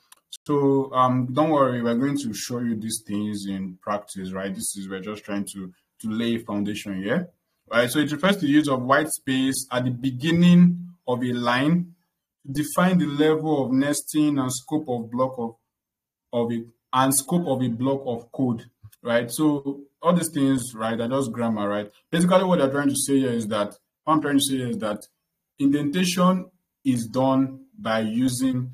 So um, don't worry, we're going to show you these things in practice, right? This is we're just trying to to lay foundation here, right? So it refers to the use of white space at the beginning of a line define the level of nesting and scope of block of of it and scope of a block of code, right? So all these things, right, are just grammar, right? Basically, what they're trying to say here is that what I'm trying to say is that indentation is done by using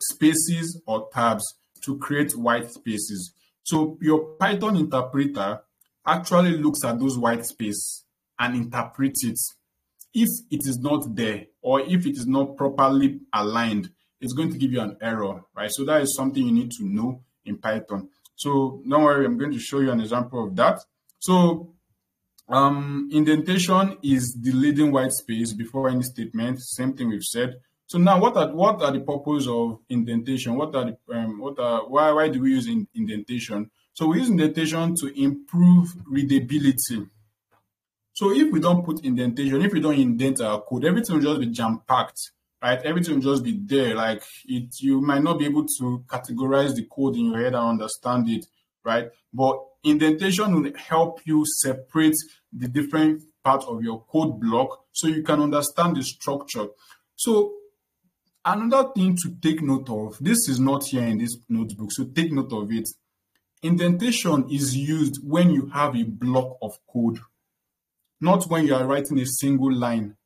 spaces or tabs to create white spaces. So your Python interpreter actually looks at those white space and interprets it if it is not there or if it is not properly aligned, it's going to give you an error, right? So that is something you need to know in Python. So don't worry, I'm going to show you an example of that. So um, indentation is the leading white space before any statement. Same thing we've said. So now, what are what are the purpose of indentation? What are the um, what are why why do we use in, indentation? So we use indentation to improve readability so if we don't put indentation, if we don't indent our code, everything will just be jam packed, right? Everything will just be there. Like it, you might not be able to categorize the code in your head and understand it, right? But indentation will help you separate the different parts of your code block so you can understand the structure. So another thing to take note of, this is not here in this notebook, so take note of it. Indentation is used when you have a block of code not when you are writing a single line.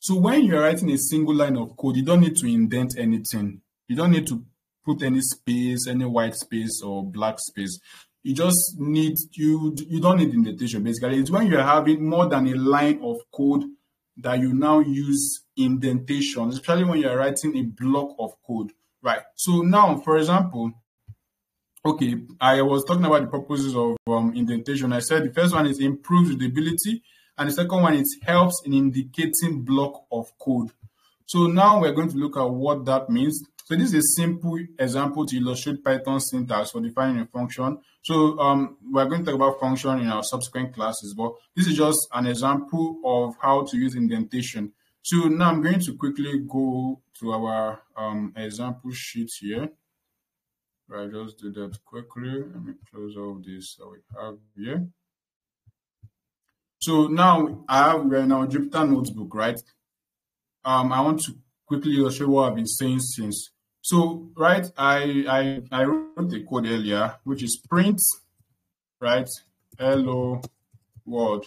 So when you are writing a single line of code, you don't need to indent anything. You don't need to put any space, any white space or black space. You just need you you don't need indentation basically. It's when you're having more than a line of code that you now use indentation, especially when you're writing a block of code, right? So now, for example, Okay, I was talking about the purposes of um, indentation. I said the first one is improves readability, and the second one is helps in indicating block of code. So now we're going to look at what that means. So this is a simple example to illustrate Python syntax for defining a function. So um, we're going to talk about function in our subsequent classes, but this is just an example of how to use indentation. So now I'm going to quickly go to our um, example sheet here. Right, just do that quickly. Let me close all this that we have here. So now I have we're in our Jupyter notebook, right? Um, I want to quickly illustrate what I've been saying since. So, right, I I I wrote the code earlier, which is print, right? Hello world.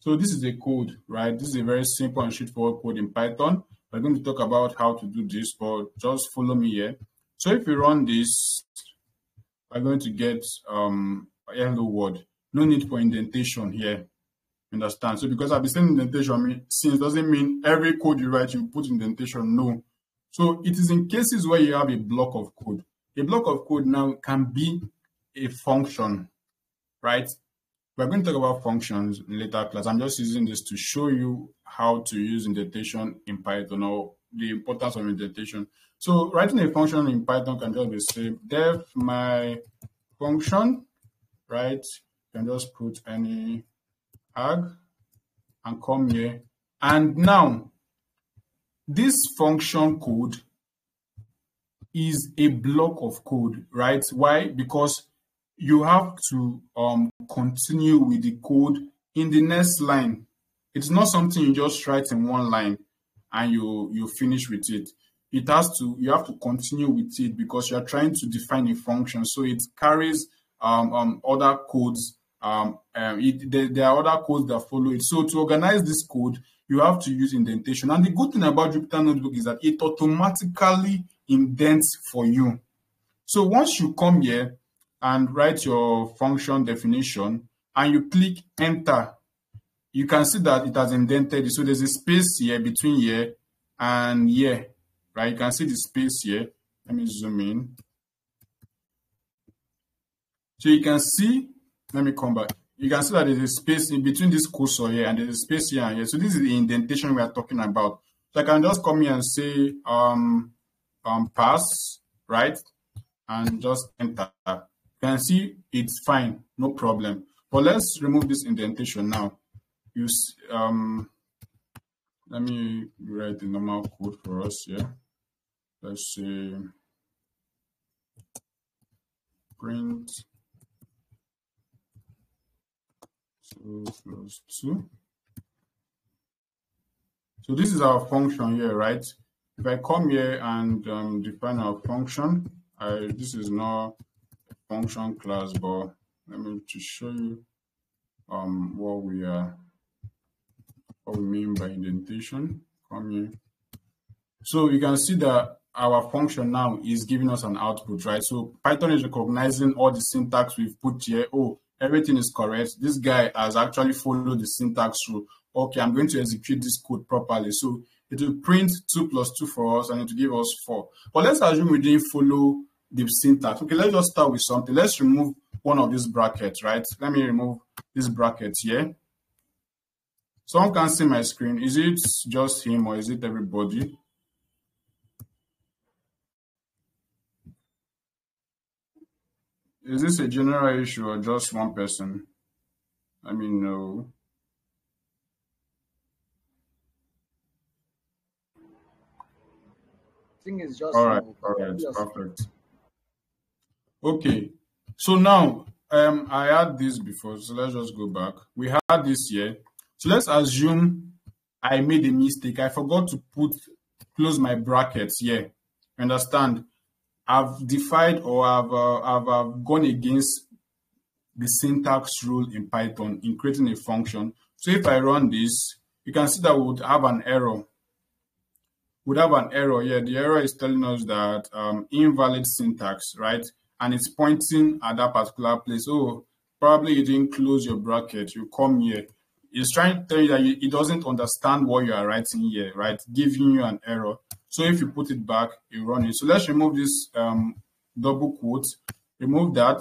So this is a code, right? This is a very simple and straightforward code in Python. We're going to talk about how to do this, but just follow me here. So if we run this, we're going to get um, a hello world. No need for indentation here. Understand? So because I've been saying indentation since doesn't mean every code you write you put indentation. No. So it is in cases where you have a block of code. A block of code now can be a function, right? We're going to talk about functions in later class. I'm just using this to show you how to use indentation in Python or the importance of indentation. So writing a function in Python can just be say def my function, right? You can just put any arg and come here. And now this function code is a block of code, right? Why? Because you have to um, continue with the code in the next line. It's not something you just write in one line and you you finish with it. It has to you have to continue with it because you are trying to define a function. So it carries um, um, other codes. Um, um, it, there, there are other codes that follow it. So to organize this code, you have to use indentation. And the good thing about Jupyter Notebook is that it automatically indents for you. So once you come here and write your function definition and you click enter, you can see that it has indented. So there's a space here between here and here, right? You can see the space here. Let me zoom in. So you can see, let me come back. You can see that there's a space in between this cursor here and there's a space here and here. So this is the indentation we are talking about. So I can just come here and say um, um pass, right? And just enter. You can see it's fine, no problem. But let's remove this indentation now. Use um let me write the normal code for us here. Let's see, print two plus two. So this is our function here, right? If I come here and um, define our function, I, this is not a function class, but let me to show you um, what we are, what we mean by indentation. Come here. So you can see that our function now is giving us an output, right? So Python is recognizing all the syntax we've put here. Oh, everything is correct. This guy has actually followed the syntax rule. Okay, I'm going to execute this code properly. So it will print 2 plus 2 for us and it will give us 4. But let's assume we didn't follow the syntax. Okay, let's just start with something. Let's remove one of these brackets, right? Let me remove this bracket here. Someone can see my screen. Is it just him or is it everybody? Is this a general issue or just one person? I mean, no. think it's just All right, all right, perfect. Okay, so now um, I had this before, so let's just go back. We had this here. So let's assume I made a mistake. I forgot to put close my brackets here. Understand? I've defied or I've, uh, I've, gone against the syntax rule in Python in creating a function. So if I run this, you can see that we would have an error. Would have an error here. The error is telling us that um, invalid syntax, right? And it's pointing at that particular place. Oh, probably you didn't close your bracket. You come here. It's trying to tell you that it doesn't understand what you are writing here, right? Giving you an error. So if you put it back, you run it. So let's remove this um, double quote, remove that,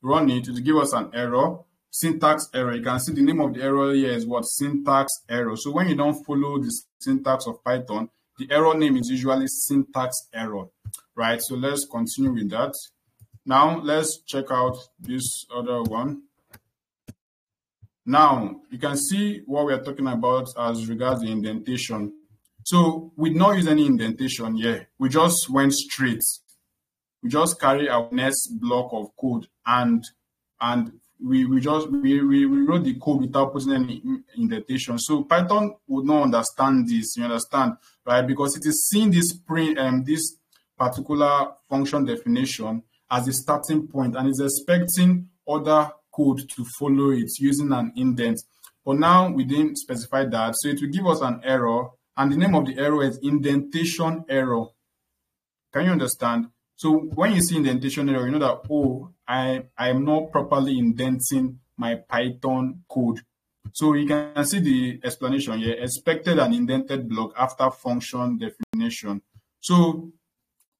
run it to give us an error, syntax error. You can see the name of the error here is what? Syntax error. So when you don't follow the syntax of Python, the error name is usually syntax error, right? So let's continue with that. Now let's check out this other one. Now you can see what we are talking about as regards the indentation. So we did not use any indentation here. We just went straight. We just carry our next block of code and and we, we just we, we, we wrote the code without putting any indentation. So Python would not understand this, you understand, right? Because it is seeing this print um this particular function definition as a starting point and is expecting other code to follow it using an indent. But now we didn't specify that. So it will give us an error. And the name of the error is indentation error. Can you understand? So when you see indentation error, you know that, oh, I, I am not properly indenting my Python code. So you can see the explanation here, expected an indented block after function definition. So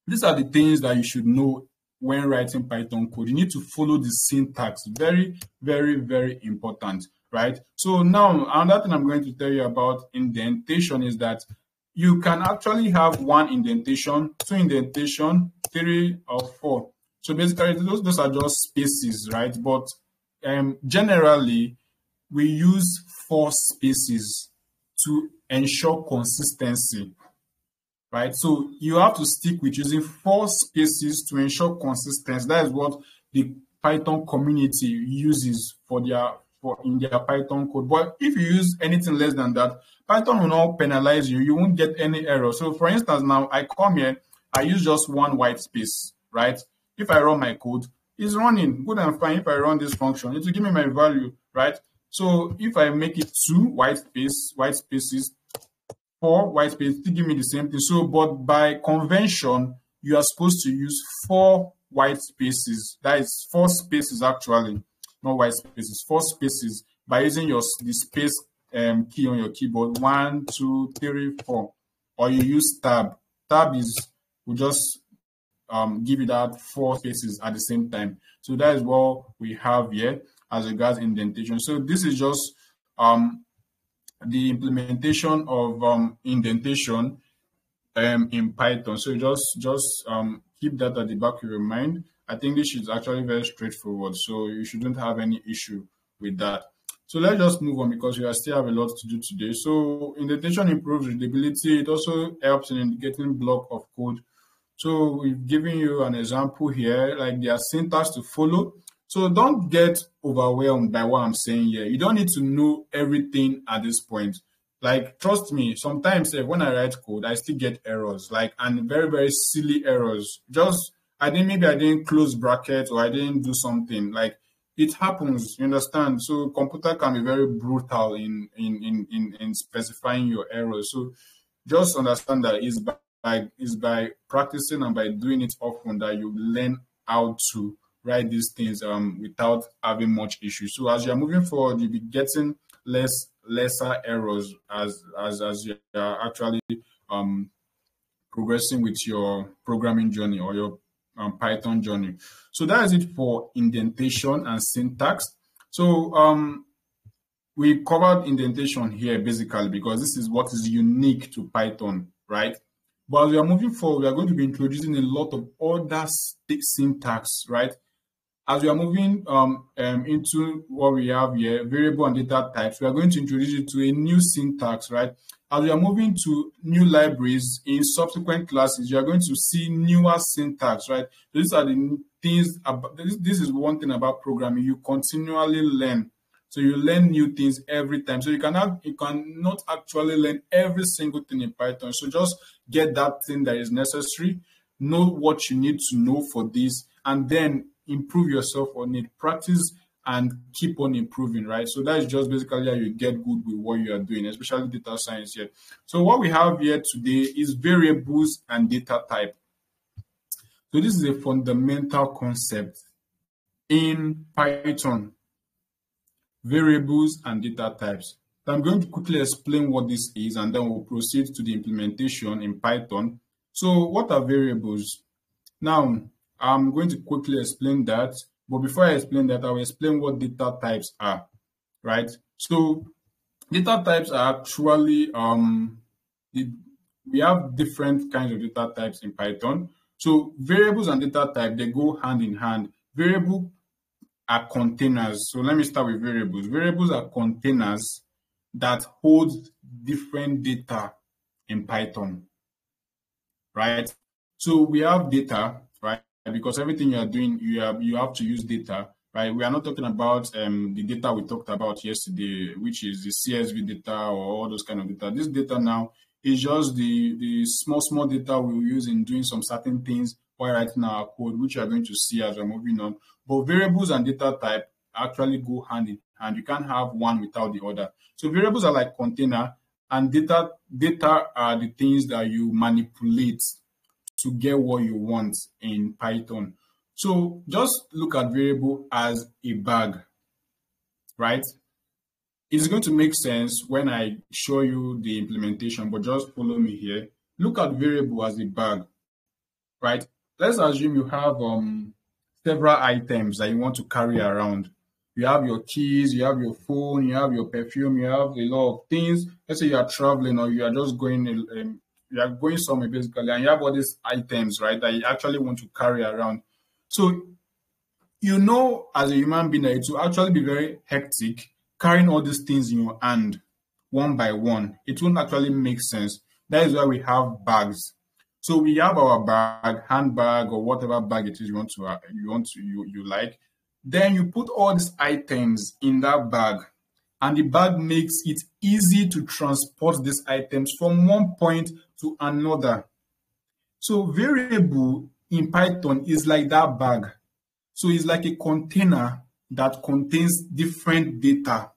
these are the things that you should know when writing Python code. You need to follow the syntax. Very, very, very important, right? So now another thing I'm going to tell you about indentation is that you can actually have one indentation, two indentation, three or four. So basically those, those are just spaces, right? But um, generally we use four spaces to ensure consistency right? So you have to stick with using four spaces to ensure consistency. That is what the Python community uses for their in their Python code. But if you use anything less than that, Python will not penalize you. You won't get any error. So for instance, now I come here, I use just one white space, right? If I run my code, it's running good and fine. If I run this function, it will give me my value, right? So if I make it two white space, white spaces, four white space still give me the same thing. So, but by convention, you are supposed to use four white spaces. That is four spaces actually, not white spaces, four spaces by using your the space um, key on your keyboard. One, two, three, four. Or you use tab. Tab is will just um, give you that four spaces at the same time. So that is what we have here as regards indentation. So this is just um, the implementation of um, indentation um, in Python. So just just um, keep that at the back of your mind. I think this is actually very straightforward, so you shouldn't have any issue with that. So let's just move on because we still have a lot to do today. So indentation improves readability. It also helps in indicating block of code. So we've given you an example here, like their syntax to follow. So don't get overwhelmed by what I'm saying here. You don't need to know everything at this point. Like, trust me, sometimes eh, when I write code, I still get errors, like, and very, very silly errors. Just, I didn't, maybe I didn't close bracket or I didn't do something. Like, it happens, you understand? So, computer can be very brutal in, in, in, in, in specifying your errors. So, just understand that it's by, it's by practicing and by doing it often that you learn how to write these things um, without having much issue. So as you're moving forward, you'll be getting less lesser errors as as as you're actually um, progressing with your programming journey or your um, Python journey. So that is it for indentation and syntax. So um, we covered indentation here basically because this is what is unique to Python, right? But as we are moving forward, we are going to be introducing a lot of other syntax, right? As we are moving um, um, into what we have here, variable and data types, we are going to introduce you to a new syntax, right? As we are moving to new libraries in subsequent classes, you are going to see newer syntax, right? These are the things about, this, this is one thing about programming. You continually learn. So you learn new things every time. So you cannot you cannot actually learn every single thing in Python. So just get that thing that is necessary, know what you need to know for this, and then improve yourself on it, practice and keep on improving, right? So that's just basically how you get good with what you are doing, especially data science here. So what we have here today is variables and data type. So this is a fundamental concept in Python, variables and data types. I'm going to quickly explain what this is and then we'll proceed to the implementation in Python. So what are variables? Now, I'm going to quickly explain that. But before I explain that, I will explain what data types are, right? So data types are actually, um, it, we have different kinds of data types in Python. So variables and data type, they go hand in hand. Variable are containers. So let me start with variables. Variables are containers that hold different data in Python, right? So we have data, right? Because everything you are doing, you have you have to use data, right? We are not talking about um, the data we talked about yesterday, which is the CSV data or all those kind of data. This data now is just the the small small data we will use in doing some certain things while writing our code, which you are going to see as we're moving on. But variables and data type actually go hand in hand. You can't have one without the other. So variables are like container, and data data are the things that you manipulate to get what you want in Python. So just look at variable as a bag, right? It's going to make sense when I show you the implementation, but just follow me here. Look at variable as a bag, right? Let's assume you have um, several items that you want to carry around. You have your keys, you have your phone, you have your perfume, you have a lot of things. Let's say you are traveling or you are just going, um, you are going somewhere basically, and you have all these items, right, that you actually want to carry around. So you know, as a human being, it will actually be very hectic carrying all these things in your hand one by one. It won't actually make sense. That is why we have bags. So we have our bag, handbag, or whatever bag it is you want to uh, you want to you, you like. Then you put all these items in that bag, and the bag makes it easy to transport these items from one point to another. So variable in Python is like that bag. So it's like a container that contains different data.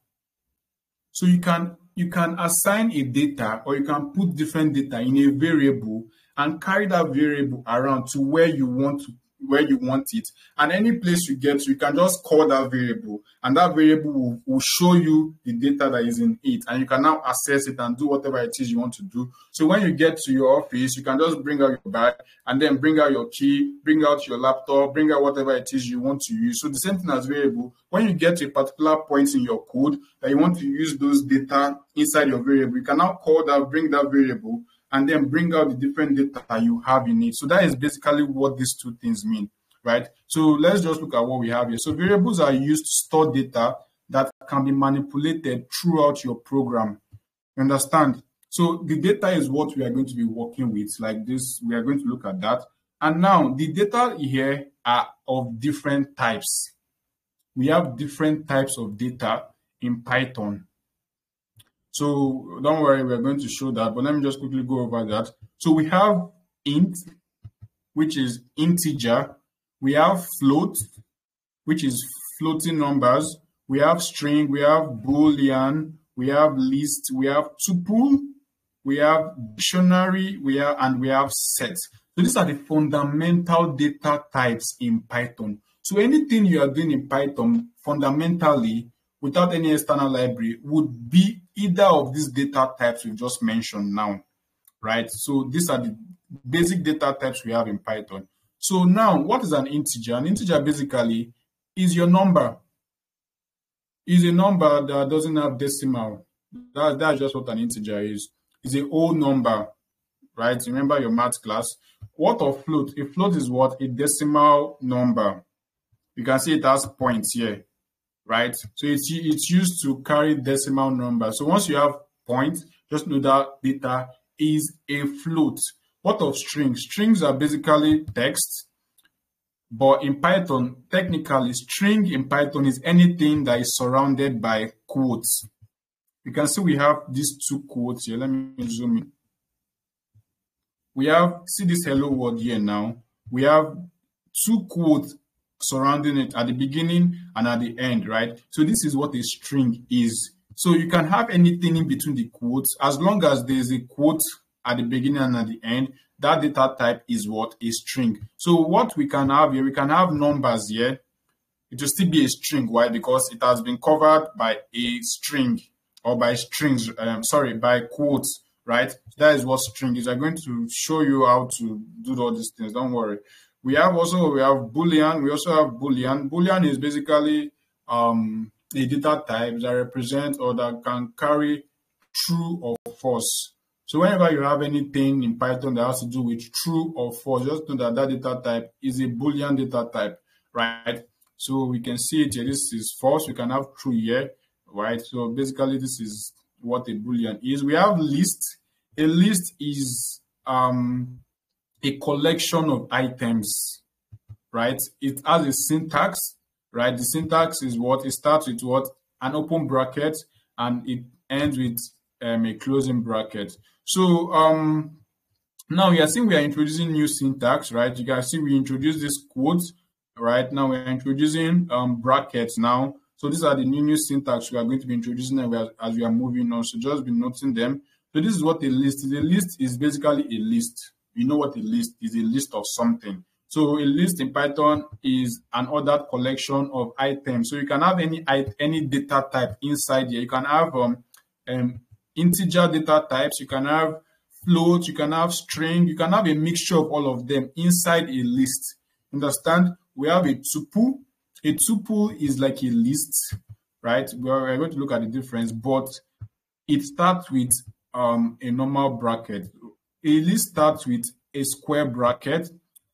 So you can you can assign a data or you can put different data in a variable and carry that variable around to where you want to where you want it. And any place you get you can just call that variable, and that variable will, will show you the data that is in it. And you can now access it and do whatever it is you want to do. So when you get to your office, you can just bring out your bag and then bring out your key, bring out your laptop, bring out whatever it is you want to use. So the same thing as variable, when you get to a particular point in your code that you want to use those data inside your variable, you can now call that, bring that variable and then bring out the different data you have in it. So that is basically what these two things mean, right? So let's just look at what we have here. So variables are used to store data that can be manipulated throughout your program. You understand? So the data is what we are going to be working with. Like this, we are going to look at that. And now the data here are of different types. We have different types of data in Python. So don't worry, we're going to show that, but let me just quickly go over that. So we have int, which is integer. We have float, which is floating numbers. We have string, we have boolean, we have list, we have tuple, we have dictionary, we have and we have set. So these are the fundamental data types in Python. So anything you are doing in Python fundamentally without any external library would be either of these data types we've just mentioned now, right? So these are the basic data types we have in Python. So now, what is an integer? An integer basically is your number. Is a number that doesn't have decimal. That, that's just what an integer is. It's a whole number, right? Remember your math class. What of float? A float is what? A decimal number. You can see it has points here right? So it's it's used to carry decimal numbers. So once you have points, just know that data is a float. What of strings? Strings are basically text, but in Python, technically, string in Python is anything that is surrounded by quotes. You can see we have these two quotes here. Let me zoom in. We have, see this hello world here now. We have two quotes surrounding it at the beginning and at the end, right? So this is what a string is. So you can have anything in between the quotes as long as there's a quote at the beginning and at the end. That data type is what a string. So what we can have here, we can have numbers here. It will still be a string. Why? Because it has been covered by a string or by strings. Um, sorry, by quotes. Right. That is what string is. I'm going to show you how to do all these things. Don't worry. We have also we have Boolean. We also have Boolean. Boolean is basically um, a data type that represent or that can carry true or false. So whenever you have anything in Python that has to do with true or false, just know that that data type is a Boolean data type, right? So we can see it here. This is false. We can have true here, right? So basically, this is what a Boolean is. We have list. A list is um, a collection of items, right? It has a syntax, right? The syntax is what it starts with what an open bracket and it ends with um, a closing bracket. So um, now we are seeing we are introducing new syntax, right? You can see we introduce this quote, right? Now we're introducing um, brackets now. So these are the new new syntax we are going to be introducing as we are moving on. So just be noting them. So this is what a list is. A list is basically a list. You know what a list is? A list of something. So a list in Python is an ordered collection of items. So you can have any any data type inside here. You can have um, um, integer data types. You can have float. You can have string. You can have a mixture of all of them inside a list. Understand? We have a tuple. A tuple is like a list, right? We're going to look at the difference, but it starts with um, a normal bracket. A list starts with a square bracket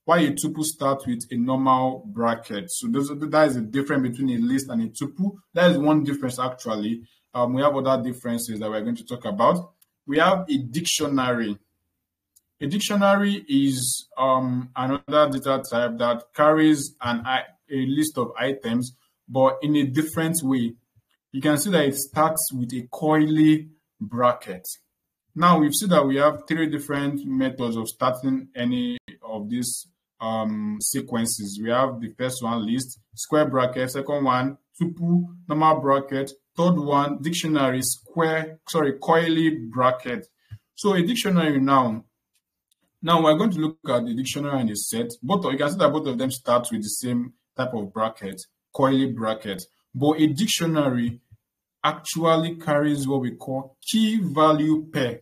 while a tuple starts with a normal bracket. So those, that is the difference between a list and a tuple. That is one difference actually. Um, we have other differences that we're going to talk about. We have a dictionary. A dictionary is um, another data type that carries an a list of items, but in a different way. You can see that it starts with a curly bracket. Now we've seen that we have three different methods of starting any of these um, sequences. We have the first one list, square bracket, second one tuple, normal bracket, third one dictionary, square, sorry, coily bracket. So a dictionary now, now we're going to look at the dictionary and the set. Both of, you can see that both of them start with the same type of bracket, coily bracket. But a dictionary actually carries what we call key value pair.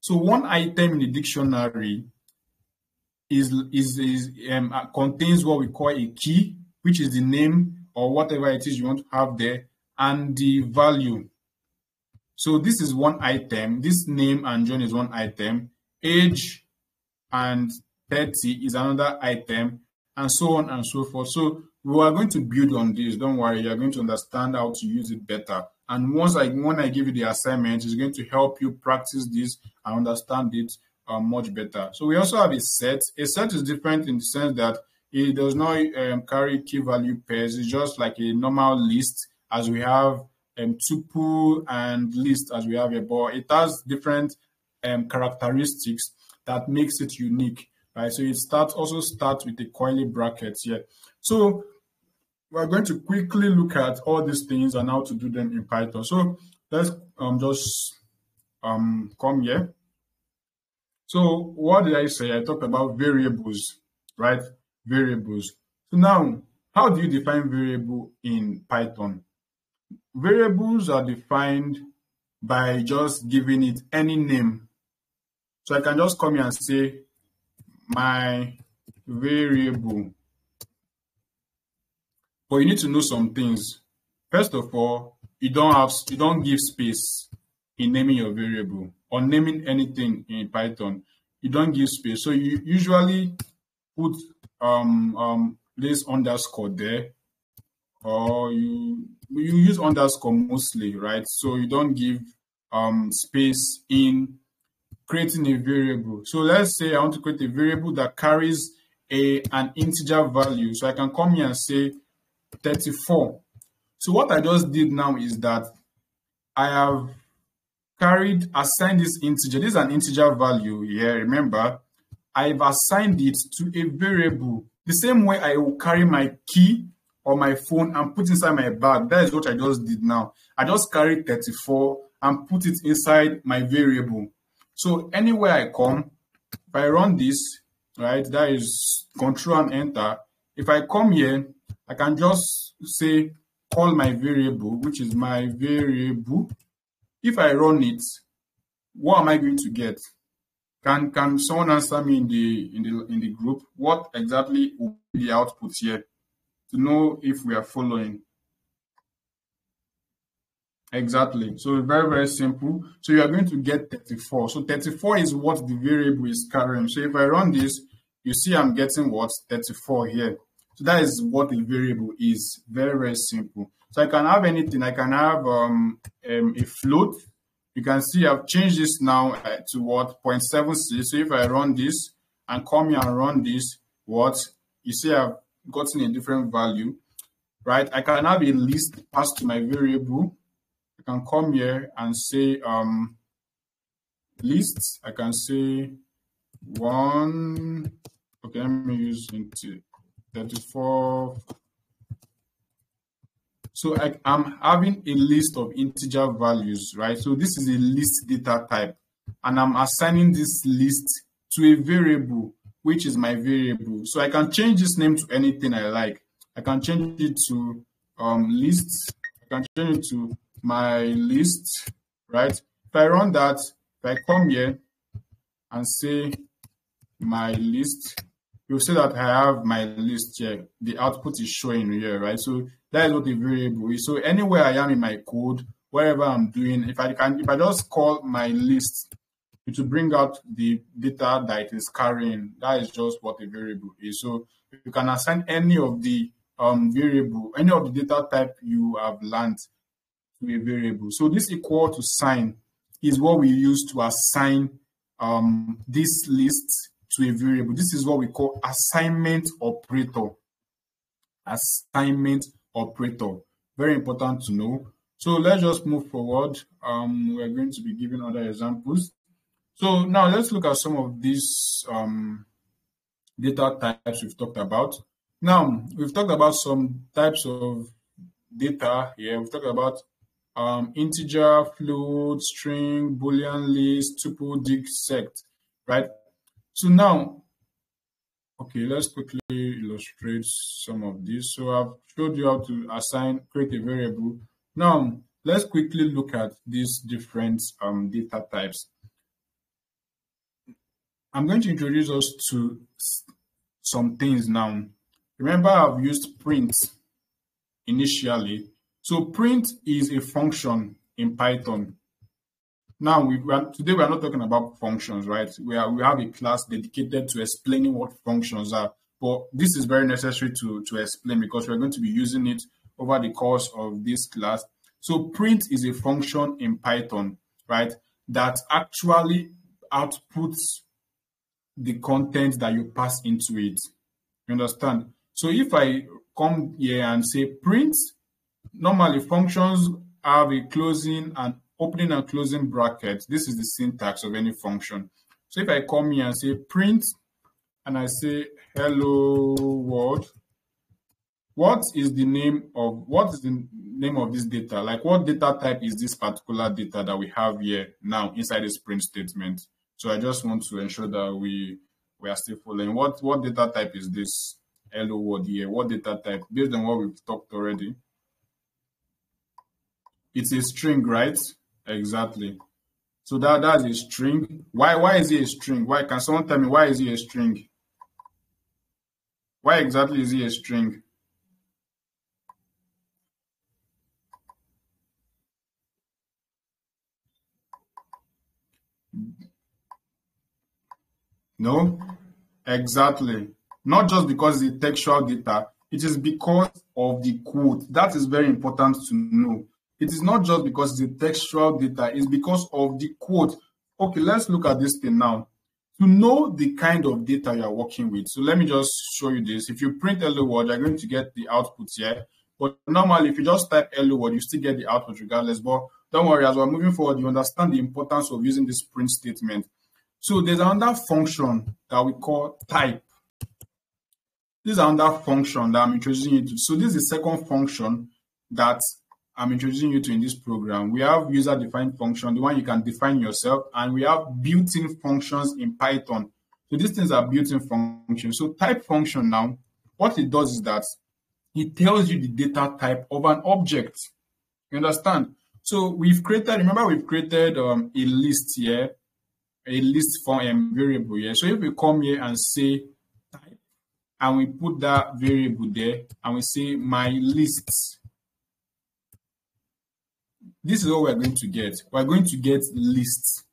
So one item in the dictionary is is, is um, uh, contains what we call a key, which is the name or whatever it is you want to have there, and the value. So this is one item. This name and John is one item. Age and 30 is another item, and so on and so forth. So we are going to build on this. Don't worry, you are going to understand how to use it better. And once I when I give you the assignment, it's going to help you practice this and understand it uh, much better. So we also have a set. A set is different in the sense that it does not um, carry key value pairs. It's just like a normal list as we have um, tuple and list as we have here, it has different um, characteristics that makes it unique, right? So it starts also starts with the coily brackets here. So we're going to quickly look at all these things and how to do them in Python. So let's um, just um, come here. So what did I say? I talked about variables, right? Variables. So now, how do you define variable in Python? Variables are defined by just giving it any name. So I can just come here and say my variable. But you need to know some things. First of all, you don't have you don't give space in naming your variable or naming anything in Python, you don't give space. So you usually put um, um, this underscore there, or you you use underscore mostly, right? So you don't give um, space in creating a variable. So let's say I want to create a variable that carries a an integer value. So I can come here and say 34. So what I just did now is that I have carried, assigned this integer. This is an integer value here. Remember, I've assigned it to a variable. The same way I will carry my key or my phone and put inside my bag. That is what I just did now. I just carried 34 and put it inside my variable. So anywhere I come, if I run this, right, that is control and enter. If I come here, I can just say call my variable, which is my variable if I run it, what am I going to get? Can can someone answer me in the in the in the group? What exactly will be the output here to know if we are following? Exactly. So very, very simple. So you are going to get 34. So 34 is what the variable is carrying. So if I run this, you see I'm getting what? 34 here. So that is what the variable is. Very, very simple. So I can have anything. I can have um, um, a float. You can see I've changed this now uh, to what 0.76. So if I run this and come here and run this, what you see I've gotten a different value, right? I can have a list passed to my variable. I can come here and say um, list. I can say one. Okay, let me use into 34 So I, I'm having a list of integer values, right? So this is a list data type, and I'm assigning this list to a variable, which is my variable. So I can change this name to anything I like. I can change it to um, list. I can change it to my list, right? If I run that, if I come here and say my list, you'll see that I have my list here. The output is showing here, right? So that is what the variable is. So anywhere I am in my code, wherever I'm doing, if I can, if I just call my list to bring out the data that it is carrying, that is just what a variable is. So you can assign any of the um, variable, any of the data type you have learned to a variable. So this equal to sign is what we use to assign um, this list to a variable. This is what we call assignment operator. Assignment operator. Very important to know. So let's just move forward. Um, we're going to be giving other examples. So now let's look at some of these um, data types we've talked about. Now, we've talked about some types of data here. We've talked about um, integer, float, string, boolean list, tuple, dict, set, right? So now, okay, let's quickly illustrate some of this. So I've showed you how to assign, create a variable. Now, let's quickly look at these different um, data types. I'm going to introduce us to some things now. Remember, I've used print initially. So print is a function in Python. Now, we, we are, today we are not talking about functions, right? We, are, we have a class dedicated to explaining what functions are. But this is very necessary to, to explain because we're going to be using it over the course of this class. So print is a function in Python, right? That actually outputs the content that you pass into it. You understand? So if I come here and say print, normally functions have a closing and opening and closing bracket. This is the syntax of any function. So if I come here and say print and I say hello world, what is the name of what is the name of this data? Like what data type is this particular data that we have here now inside this print statement? So I just want to ensure that we we are still following. What what data type is this? hello world here? What data type? Based on what we've talked already. It's a string, right? Exactly. So that that's a string. Why why is it a string? Why can someone tell me why is it a string? Why exactly is it a string? No, exactly. Not just because the textual data, it is because of the quote. That is very important to know. It is not just because the textual data, it's because of the quote. Okay, let's look at this thing now. To know the kind of data you're working with. So let me just show you this. If you print hello world, you're going to get the output here. But normally, if you just type hello world, you still get the output regardless. But don't worry, as we're moving forward, you understand the importance of using this print statement. So there's another function that we call type. This is another function that I'm introducing you to. So this is the second function that I'm introducing you to in this program. We have user-defined function, the one you can define yourself, and we have built-in functions in Python. So these things are built-in functions. So type function now, what it does is that it tells you the data type of an object. You understand? So we've created, remember we've created um, a list here, a list for a variable here. So if we come here and say type, and we put that variable there, and we say my list, this is what we're going to get. We're going to get lists.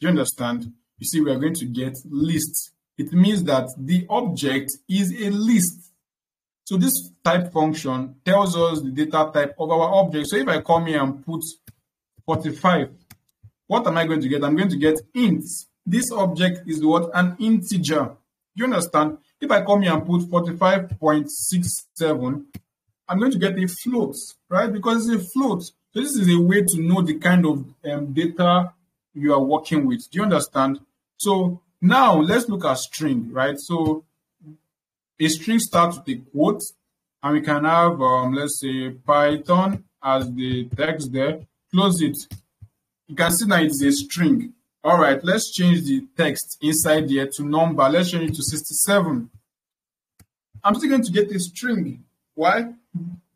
Do you understand? You see, we're going to get lists. It means that the object is a list. So this type function tells us the data type of our object. So if I come here and put 45, what am I going to get? I'm going to get int. This object is what? An integer. You understand? If I come here and put 45.67, I'm going to get a float, right? Because it's a float. So this is a way to know the kind of um, data you are working with. Do you understand? So now let's look at string, right? So a string starts with a quote and we can have, um, let's say, Python as the text there. Close it. You can see that it's a string. All right, let's change the text inside here to number. Let's change it to 67. I'm still going to get a string. Why?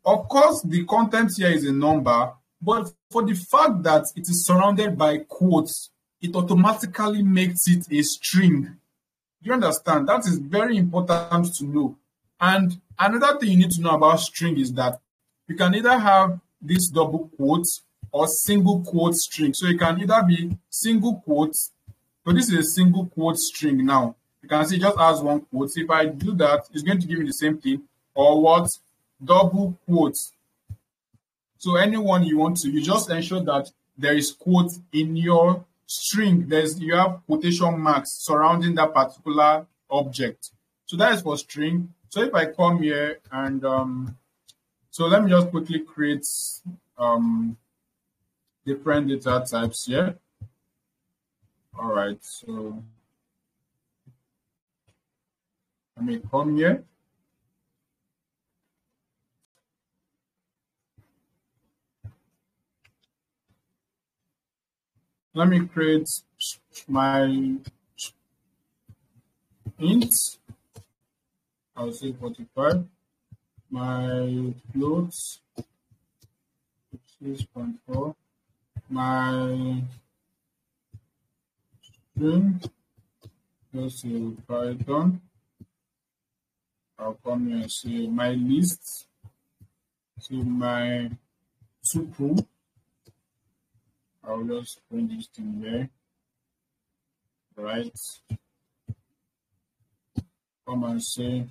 Of course, the content here is a number, but for the fact that it is surrounded by quotes, it automatically makes it a string. Do you understand? That is very important to know. And another thing you need to know about string is that you can either have this double quotes or single quote string. So it can either be single quotes. So this is a single quote string now. You can see just has one quote. So if I do that, it's going to give me the same thing. Or what? Double quotes. So anyone you want to, you just ensure that there is quote in your string. There's you have quotation marks surrounding that particular object. So that is for string. So if I come here and um, so let me just quickly create um, different data types here. All right, so let me come here. Let me create my int. I'll say 45. My floats 6.4. My string, let's say Python. I'll come here and say my list. So my tuple I'll just bring this thing here. Right. Come and say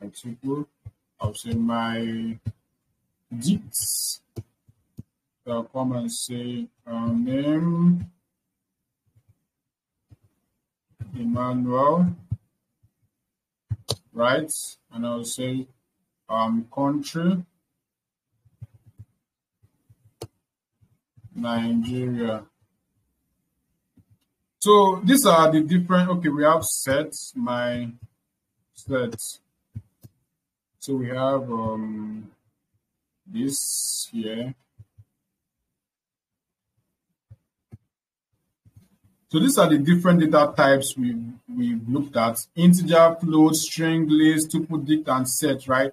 my tuple. I'll say my. So I'll come and say our name Emmanuel. Right. And I'll say um country Nigeria. So these are the different, okay, we have sets, my sets. So we have um, this here. So these are the different data types we've, we've looked at. Integer, float, string, list, tuple, dict, and set, right?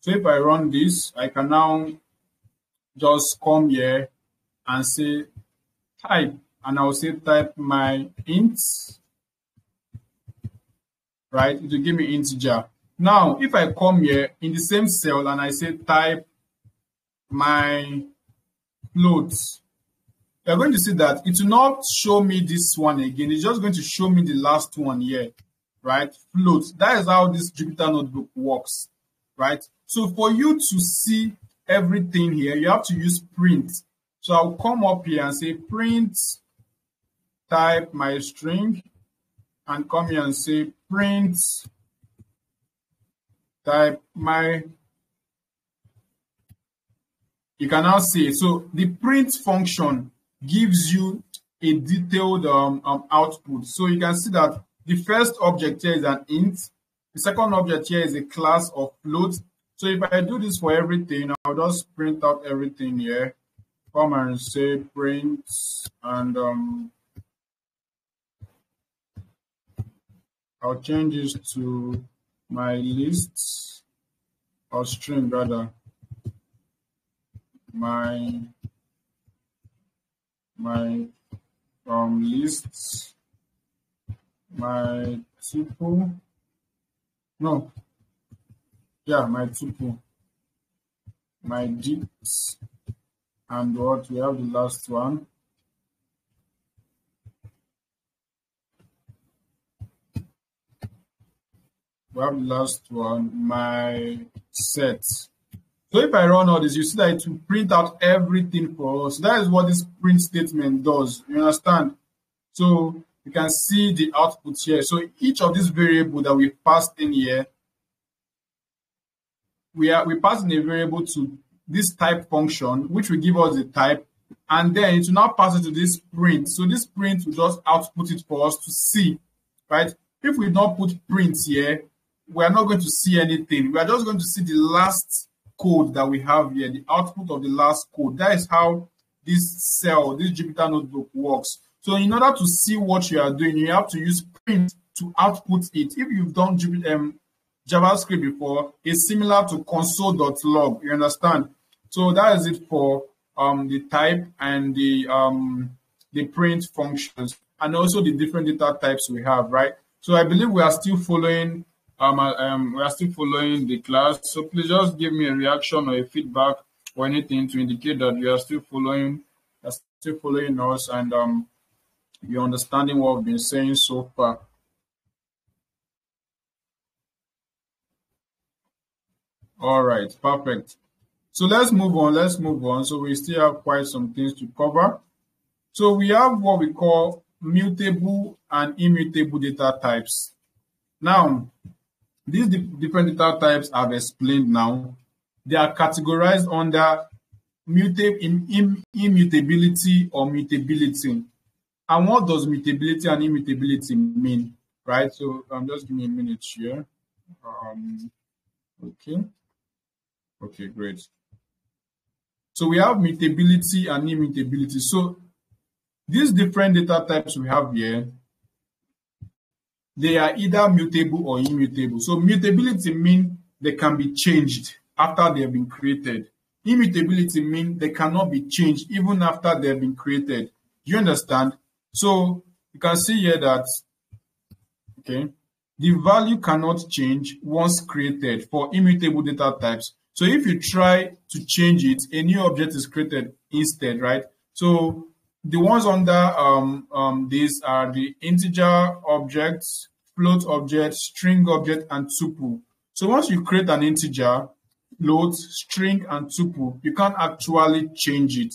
So if I run this, I can now just come here and say type, and I'll say type my int, right? It will give me integer. Now, if I come here in the same cell and I say type my float, you're going to see that it will not show me this one again. It's just going to show me the last one here, right? Float. That is how this Jupyter notebook works, right? So for you to see everything here, you have to use print. So I'll come up here and say print type my string and come here and say print type my you can now see. So the print function gives you a detailed um, um, output. So you can see that the first object here is an int. The second object here is a class of float. So if i do this for everything i'll just print out everything here come and say print and um, I'll change this to my list or string rather. My my um lists. My tuple. No. Yeah my tuple. My dicts and what we have the last one. We have the last one my set. So if i run all this you see that it will print out everything for us. That is what this print statement does you understand? So you can see the output here. So each of these variable that we passed in here we are we pass in a variable to this type function, which will give us the type, and then it will now pass it to this print. So this print will just output it for us to see, right? If we don't put print here, we are not going to see anything. We are just going to see the last code that we have here, the output of the last code. That is how this cell, this Jupyter notebook works. So in order to see what you are doing, you have to use print to output it. If you've done um, JavaScript before, it's similar to console.log. You understand? So that is it for um, the type and the um, the print functions, and also the different data types we have, right? So I believe we are still following um, uh, um, we are still following the class. So please just give me a reaction or a feedback or anything to indicate that you are still following, are still following us, and um, you're understanding what we've been saying so far. All right, perfect. So let's move on. Let's move on. So we still have quite some things to cover. So we have what we call mutable and immutable data types. Now, these different data types I've explained now, they are categorized under immutability or mutability. And what does mutability and immutability mean? Right? So I'm um, just give me a minute here. Um, okay. Okay, great. So we have mutability and immutability. So these different data types we have here, they are either mutable or immutable. So mutability means they can be changed after they have been created. Immutability means they cannot be changed even after they have been created. You understand? So you can see here that okay, the value cannot change once created for immutable data types. So if you try to change it, a new object is created instead, right? So the ones under um, um, these are the integer objects, float object, string object, and tuple. So once you create an integer, float, string, and tuple, you can't actually change it.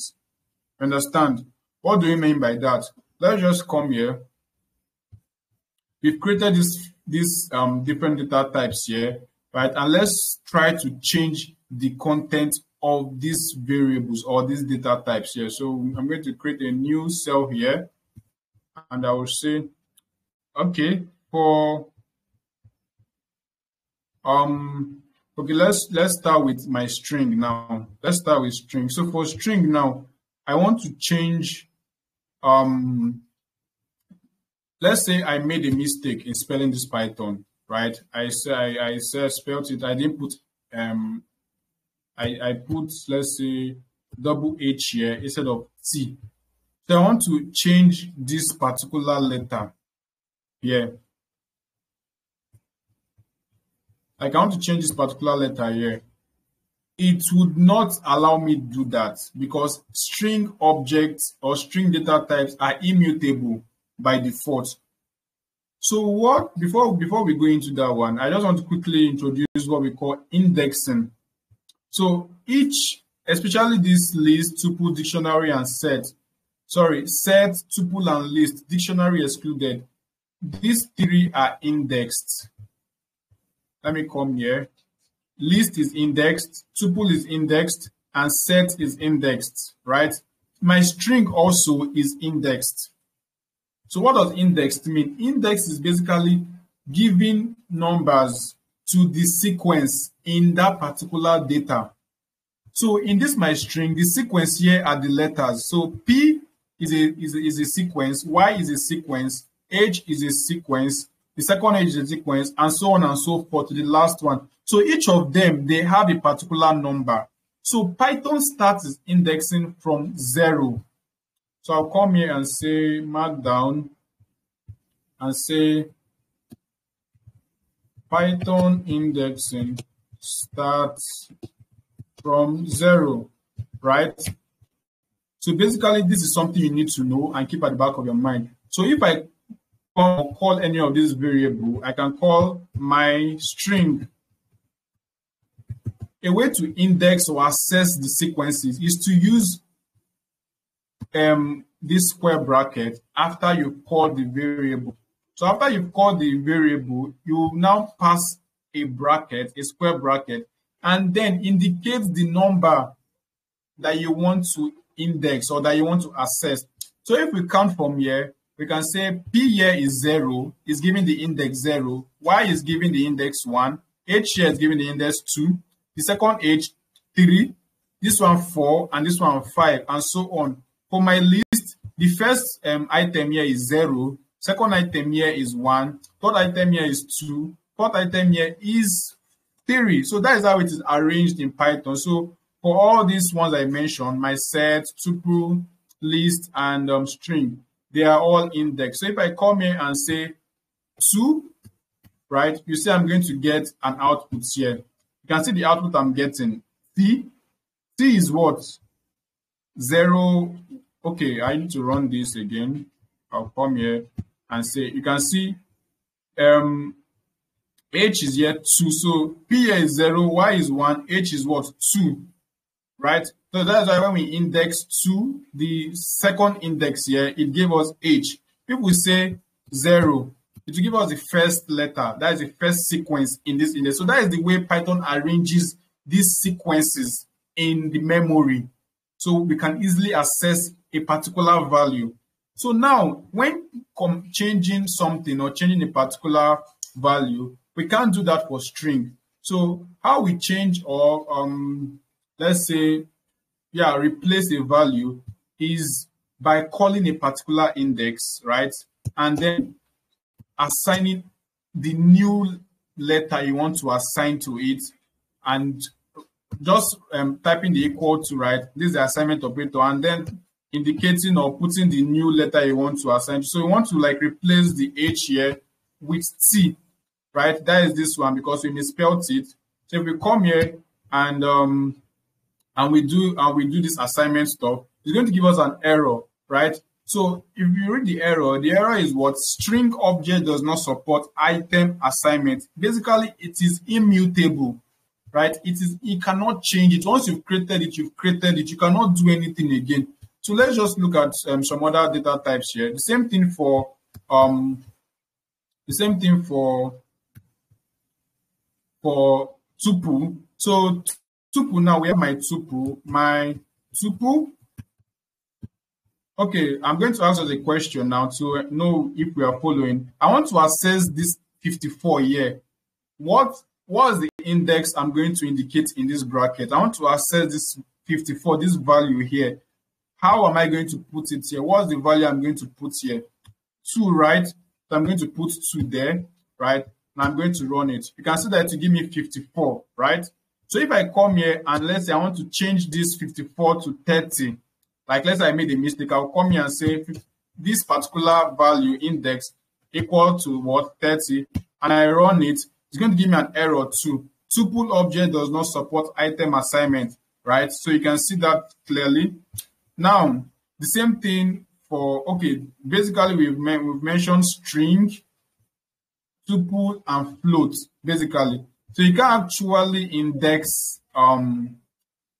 Understand? What do you mean by that? Let's just come here. We've created this, this um, different data types here right? And let's try to change the content of these variables or these data types here. So I'm going to create a new cell here and I will say, okay, for, um, okay, let's, let's start with my string now. Let's start with string. So for string now, I want to change, um, let's say I made a mistake in spelling this Python right? I say I, I spelled it. I didn't put um I, I put let's say double H here instead of T. So I want to change this particular letter here. Like I want to change this particular letter here. It would not allow me to do that because string objects or string data types are immutable by default. So what before before we go into that one, I just want to quickly introduce what we call indexing. So each, especially this list, tuple, dictionary, and set. Sorry, set, tuple, and list, dictionary excluded. These three are indexed. Let me come here. List is indexed, tuple is indexed, and set is indexed, right? My string also is indexed. So what does indexed mean? Index is basically giving numbers to the sequence in that particular data. So in this my string, the sequence here are the letters. So P is a, is a, is a sequence, Y is a sequence, H is a sequence, the second H is a sequence, and so on and so forth to the last one. So each of them, they have a particular number. So Python starts indexing from zero. So I'll come here and say markdown and say Python indexing starts from zero, right? So basically, this is something you need to know and keep at the back of your mind. So if I call any of these variable, I can call my string. A way to index or access the sequences is to use um, this square bracket after you call the variable. So after you call the variable, you now pass a bracket, a square bracket, and then indicate the number that you want to index or that you want to access. So if we count from here, we can say P here is 0, is giving the index 0, Y is giving the index 1, H here is giving the index 2, the second H 3, this one 4, and this one 5, and so on. For my list, the first um, item here is 0, zero. second item here is 1, third item here is 2, fourth item here is 3. So that is how it is arranged in Python. So for all these ones I mentioned, my set, tuple, list, and um, string, they are all indexed. So if I come here and say 2, right, you see I'm going to get an output here. You can see the output I'm getting. C, C is what? 0. Okay, I need to run this again. I'll come here and say, you can see um, H is here 2. So P is 0, Y is 1, H is what? 2. Right? So that's why when we index 2, the second index here, it gave us H. People say 0. It will give us the first letter. That is the first sequence in this index. So that is the way Python arranges these sequences in the memory. So we can easily assess a particular value. So now, when changing something or changing a particular value, we can't do that for string. So how we change or um, let's say, yeah, replace a value is by calling a particular index, right? And then assigning the new letter you want to assign to it and just um, typing the equal to, right? This is the assignment operator and then indicating or putting the new letter you want to assign. So you want to like replace the H here with T right? That is this one because we misspelled it. So if we come here and um and we do and we do this assignment stuff, it's going to give us an error, right? So if you read the error, the error is what string object does not support item assignment. Basically, it is immutable, right? It is you cannot change it. Once you've created it, you've created it. You cannot do anything again. So let's just look at um, some other data types here. The same thing for um the same thing for for tuple. So tuple now, we have my tuple. My tuple. Okay, I'm going to answer the question now to know if we are following. I want to assess this 54 here. What was the index I'm going to indicate in this bracket? I want to access this 54, this value here. How am I going to put it here? What's the value I'm going to put here? 2, right? So I'm going to put 2 there, right? and I'm going to run it. You can see that to give me 54, right? So if I come here and let's say I want to change this 54 to 30, like let's say I made a mistake, I'll come here and say this particular value index equal to what 30, and I run it, it's going to give me an error too. Tuple object does not support item assignment, right? So you can see that clearly. Now, the same thing for, okay, basically we've, we've mentioned string, tuple and float basically so you can actually index um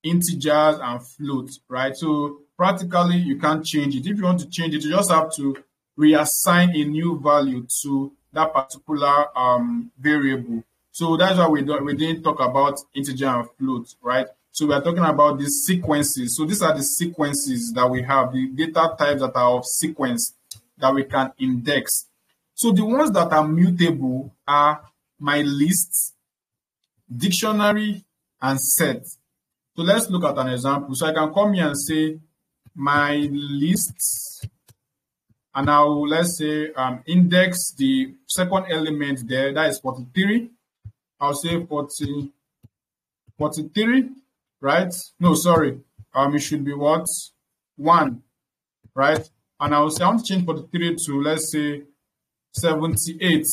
integers and float right so practically you can't change it if you want to change it you just have to reassign a new value to that particular um variable so that's why we don't we didn't talk about integer and float right so we are talking about these sequences so these are the sequences that we have the data types that are of sequence that we can index so the ones that are mutable are my lists, dictionary, and set. So let's look at an example. So I can come here and say my lists, and I will let's say um, index the second element there, that is 43. I'll say 40, 43, right? No, sorry. Um, it should be what? One, right? And I will say I want to change 43 to let's say 78.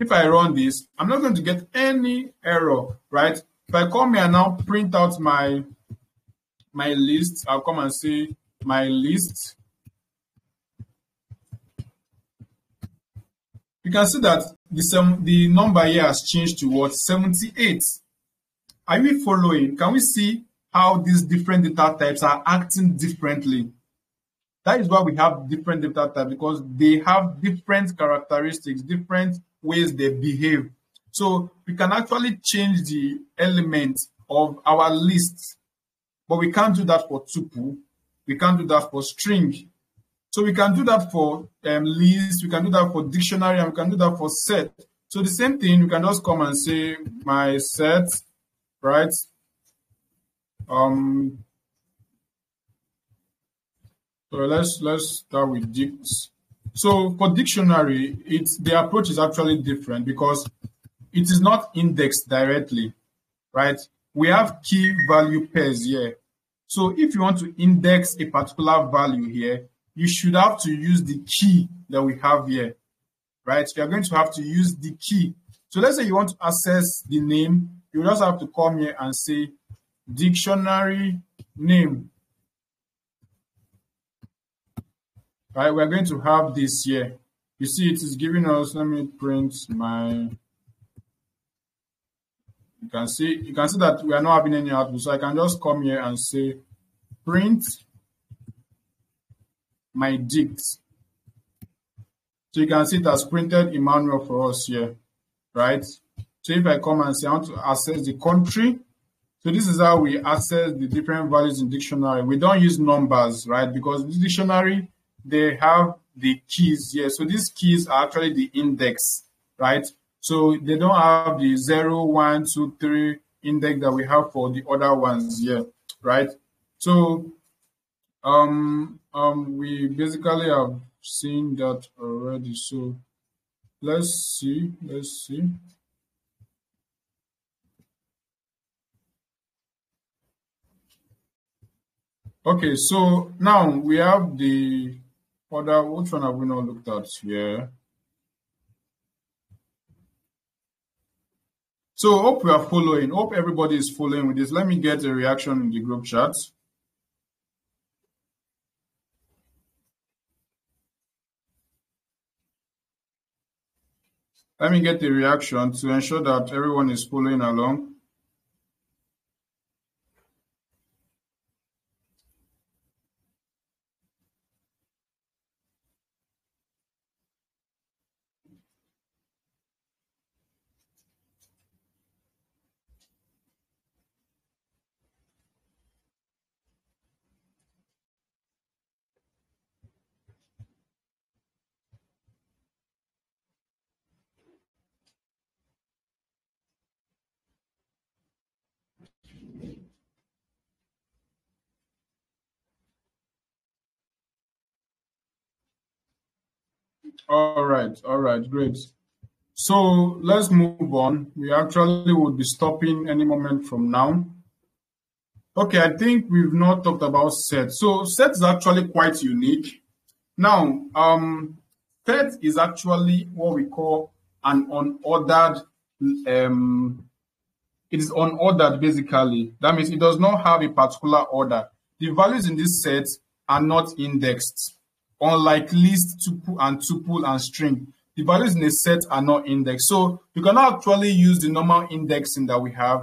If I run this, I'm not going to get any error, right? If I come here now print out my my list, I'll come and say my list. You can see that the, the number here has changed to what? 78. Are we following? Can we see how these different data types are acting differently? That is why we have different data types because they have different characteristics, different ways they behave. So we can actually change the elements of our list, but we can't do that for tuple. We can't do that for string. So we can do that for um, list, we can do that for dictionary, and we can do that for set. So the same thing, we can just come and say my set, right? Um, so let's let's start with dicts. So for dictionary, it's the approach is actually different because it is not indexed directly, right? We have key value pairs here. So if you want to index a particular value here, you should have to use the key that we have here, right? You're going to have to use the key. So let's say you want to access the name, you just have to come here and say dictionary name. Right, we're going to have this here. You see, it is giving us, let me print my you can see you can see that we are not having any output. So I can just come here and say print my dict. So you can see it has printed Emmanuel for us here, right? So if I come and say I want to access the country, so this is how we access the different values in dictionary. We don't use numbers, right? Because the dictionary, they have the keys here. So these keys are actually the index, right? So they don't have the zero, one, two, three index that we have for the other ones here, right? So um, um, we basically have seen that already. So let's see, let's see. Okay, so now we have the other, which one have we not looked at here? So hope we are following. Hope everybody is following with this. Let me get a reaction in the group chat. Let me get the reaction to ensure that everyone is following along. All right, all right, great. So let's move on. We actually would be stopping any moment from now. Okay, I think we've not talked about set. So set is actually quite unique. Now, um, set is actually what we call an unordered. Um, it is unordered basically. That means it does not have a particular order. The values in this set are not indexed. Unlike list, tuple, and tuple and string, the values in a set are not indexed. So you cannot actually use the normal indexing that we have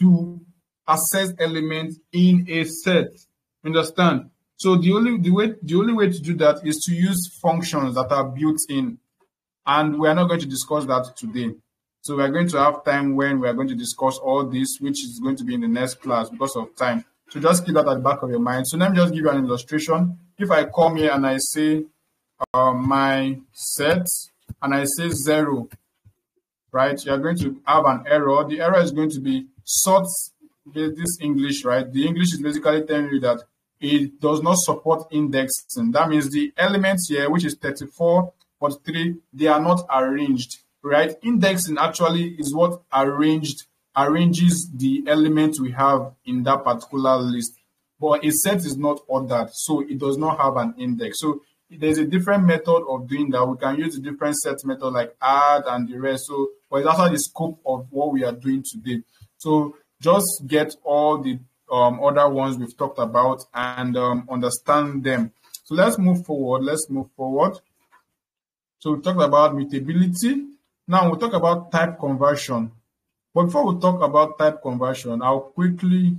to access elements in a set. Understand? So the only the way the only way to do that is to use functions that are built in, and we are not going to discuss that today. So we are going to have time when we are going to discuss all this, which is going to be in the next class because of time. So just keep that at the back of your mind. So let me just give you an illustration. If I come here and I say uh, my set and I say zero, right? You're going to have an error. The error is going to be sort this English, right? The English is basically telling you that it does not support indexing. That means the elements here, which is 34, 43, they are not arranged, right? Indexing actually is what arranged arranges the elements we have in that particular list. But a set is not ordered, so it does not have an index. So there's a different method of doing that. We can use a different set method like add and the rest. So, but it's also the scope of what we are doing today. So just get all the um, other ones we've talked about and um, understand them. So let's move forward. Let's move forward. So we talked about mutability. Now we'll talk about type conversion. But before we talk about type conversion, I'll quickly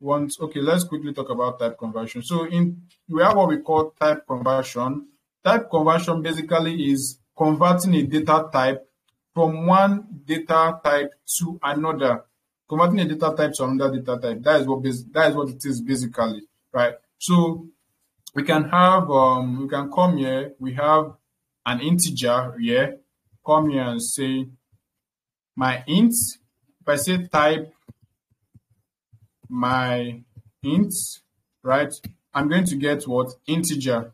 want, okay, let's quickly talk about type conversion. So in we have what we call type conversion. Type conversion basically is converting a data type from one data type to another. Converting a data type to another data type. That is what that is what it is basically, right? So we can have um we can come here we have an integer here come here and say my int if i say type my int right i'm going to get what integer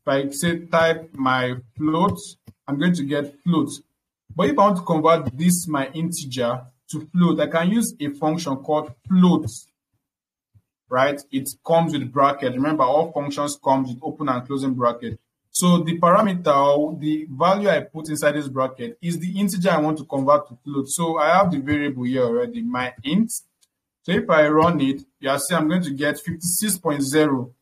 if i say type my float i'm going to get float but if i want to convert this my integer to float i can use a function called float right? It comes with bracket. Remember, all functions comes with open and closing bracket. So the parameter, the value I put inside this bracket is the integer I want to convert to float. So I have the variable here already, my int. So if I run it, you'll see I'm going to get 56.0.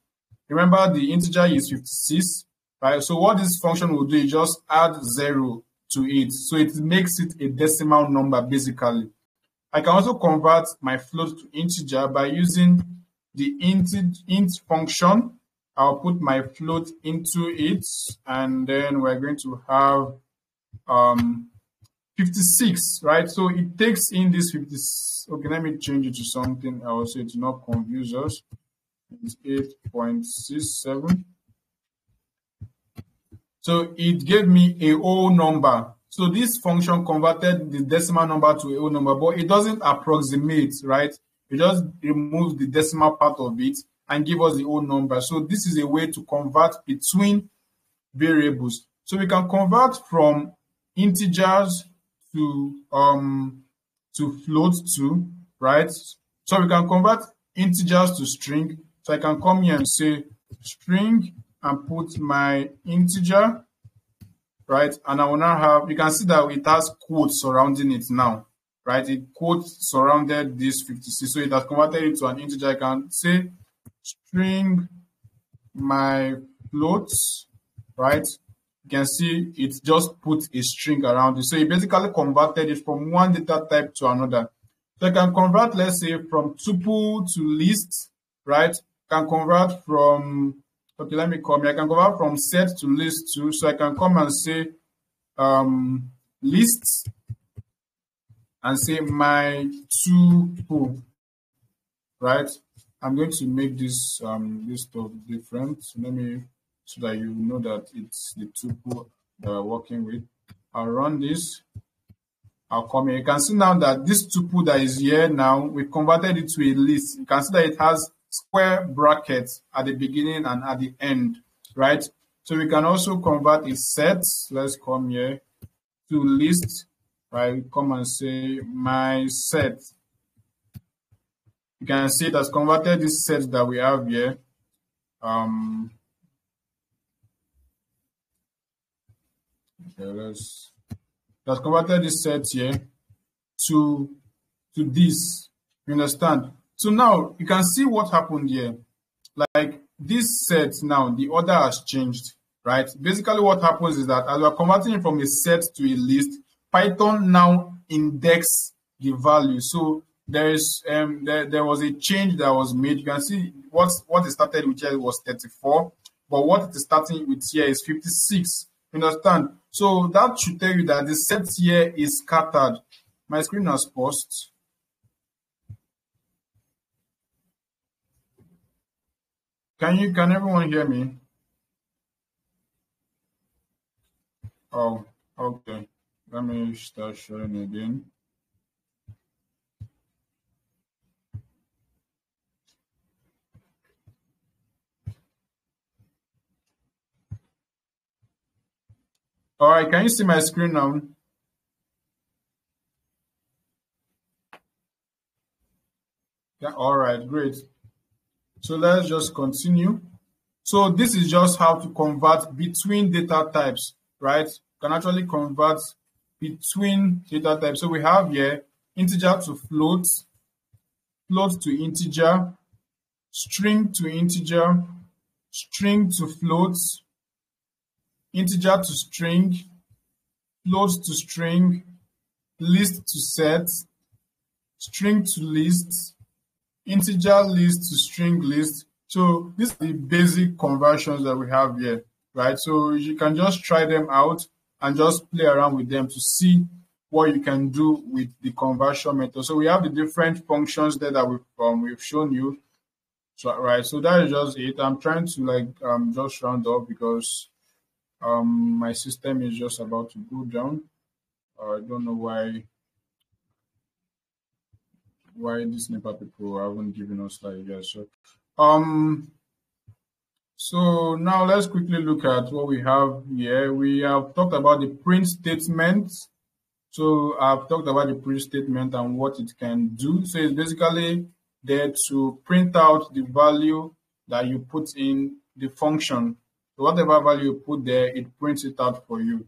Remember the integer is 56, right? So what this function will do is just add zero to it. So it makes it a decimal number basically. I can also convert my float to integer by using the int, int function. I'll put my float into it, and then we're going to have um, 56, right? So it takes in this 50. Okay, let me change it to something else It's not confuse us. It's 8.67. So it gave me a whole number. So this function converted the decimal number to a whole number, but it doesn't approximate, right? It just remove the decimal part of it and give us the whole number. So this is a way to convert between variables. So we can convert from integers to um to float to right. So we can convert integers to string. So I can come here and say string and put my integer right, and I will now have. You can see that it has quotes surrounding it now right? It quote surrounded this 56. So it has converted it to an integer. I can say string my floats, right? You can see it just put a string around it. So it basically converted it from one data type to another. So I can convert, let's say, from tuple to list, right? Can convert from, okay, let me come here. I can convert from set to list too. So I can come and say um, lists and say my tuple, right? I'm going to make this um this stuff different. Let me so that you know that it's the tuple that we're working with. I'll run this. I'll come here. You can see now that this tuple that is here now, we converted it to a list. You can see that it has square brackets at the beginning and at the end, right? So we can also convert a set. Let's come here to list right? Come and say my set. You can see it has converted this set that we have here. Um, okay, let's it has converted this set here to to this. You understand? So now you can see what happened here. Like this set now, the order has changed, right? Basically, what happens is that as we're converting from a set to a list, Python now index the value. So there is um there, there was a change that was made. You can see what what it started with here was 34, but what it is starting with here is 56. You understand? So that should tell you that the set here is scattered. My screen has paused. Can you can everyone hear me? Oh, okay. Let me start sharing again. All right, can you see my screen now? Yeah, all right, great. So let's just continue. So this is just how to convert between data types, right? Can actually convert between data types. So we have here integer to float, float to integer, string to integer, string to float, integer to string, float to string, list to set, string to list, integer list to string list. So these are the basic conversions that we have here, right? So you can just try them out and just play around with them to see what you can do with the conversion method. So we have the different functions there that we've, um, we've shown you. So right, so that is just it. I'm trying to like um just round up because um my system is just about to go down. Uh, I don't know why why these NEPA people haven't given us like yes. So um so now let's quickly look at what we have here. We have talked about the print statement. So I've talked about the print statement and what it can do. So it's basically there to print out the value that you put in the function. Whatever value you put there, it prints it out for you.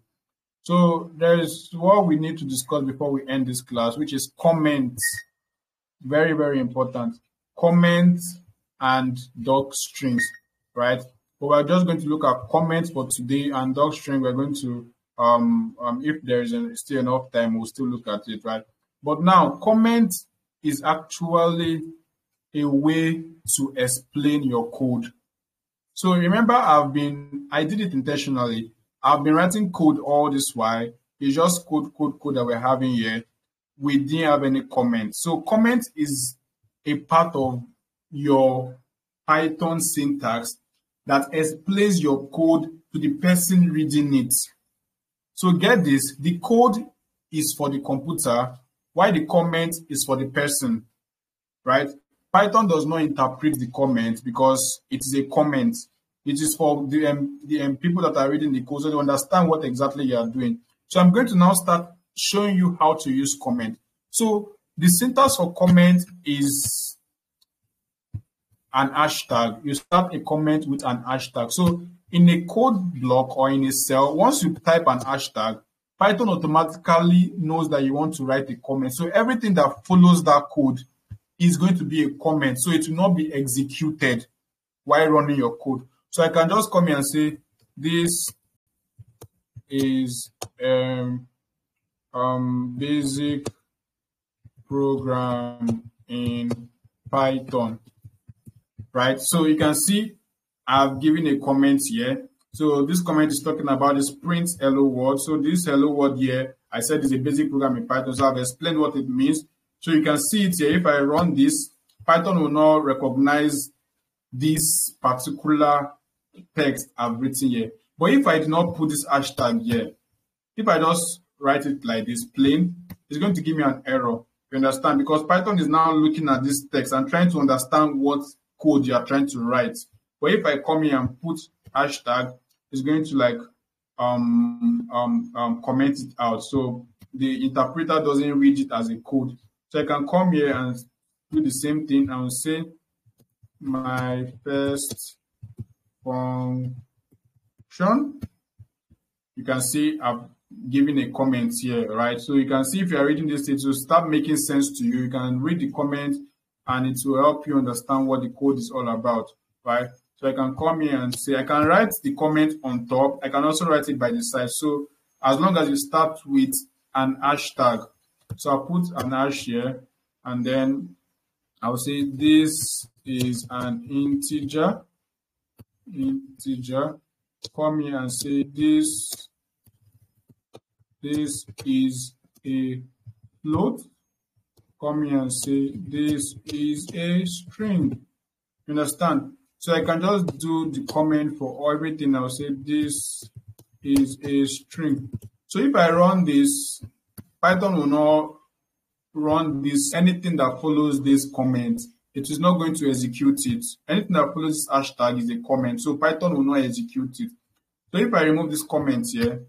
So there is what we need to discuss before we end this class, which is comments. Very, very important. Comments and doc strings, right? But we're just going to look at comments for today and doc string. We're going to, um, um if there is still enough time, we'll still look at it, right? But now, comment is actually a way to explain your code. So remember, I've been, I did it intentionally. I've been writing code all this while. It's just code, code, code that we're having here. We didn't have any comments. So comment is a part of your Python syntax that explains your code to the person reading it. So get this, the code is for the computer, while the comment is for the person, right? Python does not interpret the comment because it is a comment. It is for the, um, the um, people that are reading the code so they understand what exactly you are doing. So I'm going to now start showing you how to use comment. So the syntax for comment is an hashtag. You start a comment with an hashtag. So in a code block or in a cell, once you type an hashtag, Python automatically knows that you want to write a comment. So everything that follows that code is going to be a comment. So it will not be executed while running your code. So I can just come here and say, this is um, um, basic program in Python, right? So you can see I've given a comment here. So this comment is talking about this print hello world. So this hello world here, I said is a basic program in Python. So I've explained what it means. So you can see it here. If I run this, Python will not recognize this particular text I've written here. But if I do not put this hashtag here, if I just write it like this, plain, it's going to give me an error. You understand? Because Python is now looking at this text and trying to understand what code you are trying to write. But if I come here and put hashtag, it's going to like um, um, um, comment it out. So the interpreter doesn't read it as a code. So I can come here and do the same thing and say my first function. You can see I've given a comment here, right? So you can see if you are reading this, it will start making sense to you. You can read the comment and it will help you understand what the code is all about, right? So I can come here and say, I can write the comment on top. I can also write it by the side. So as long as you start with an hashtag, so I'll put an hash here and then I'll say this is an integer. Integer. Come here and say this. This is a float. Come here and say this is a string. Understand? So I can just do the comment for everything. I'll say this is a string. So if I run this, Python will not run this, anything that follows this comment, it is not going to execute it. Anything that follows this hashtag is a comment. So Python will not execute it. So if I remove this comment here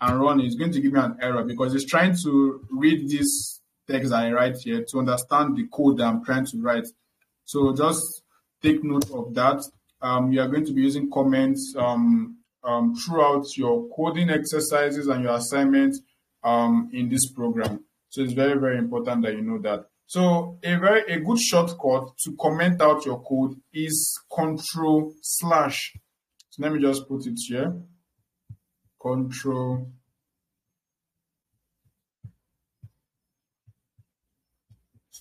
and run it, it's going to give me an error because it's trying to read this text I write here to understand the code that I'm trying to write. So just take note of that. Um, you are going to be using comments um, um, throughout your coding exercises and your assignments um, in this program. So it's very, very important that you know that. So a very a good shortcut to comment out your code is control slash. So let me just put it here. Control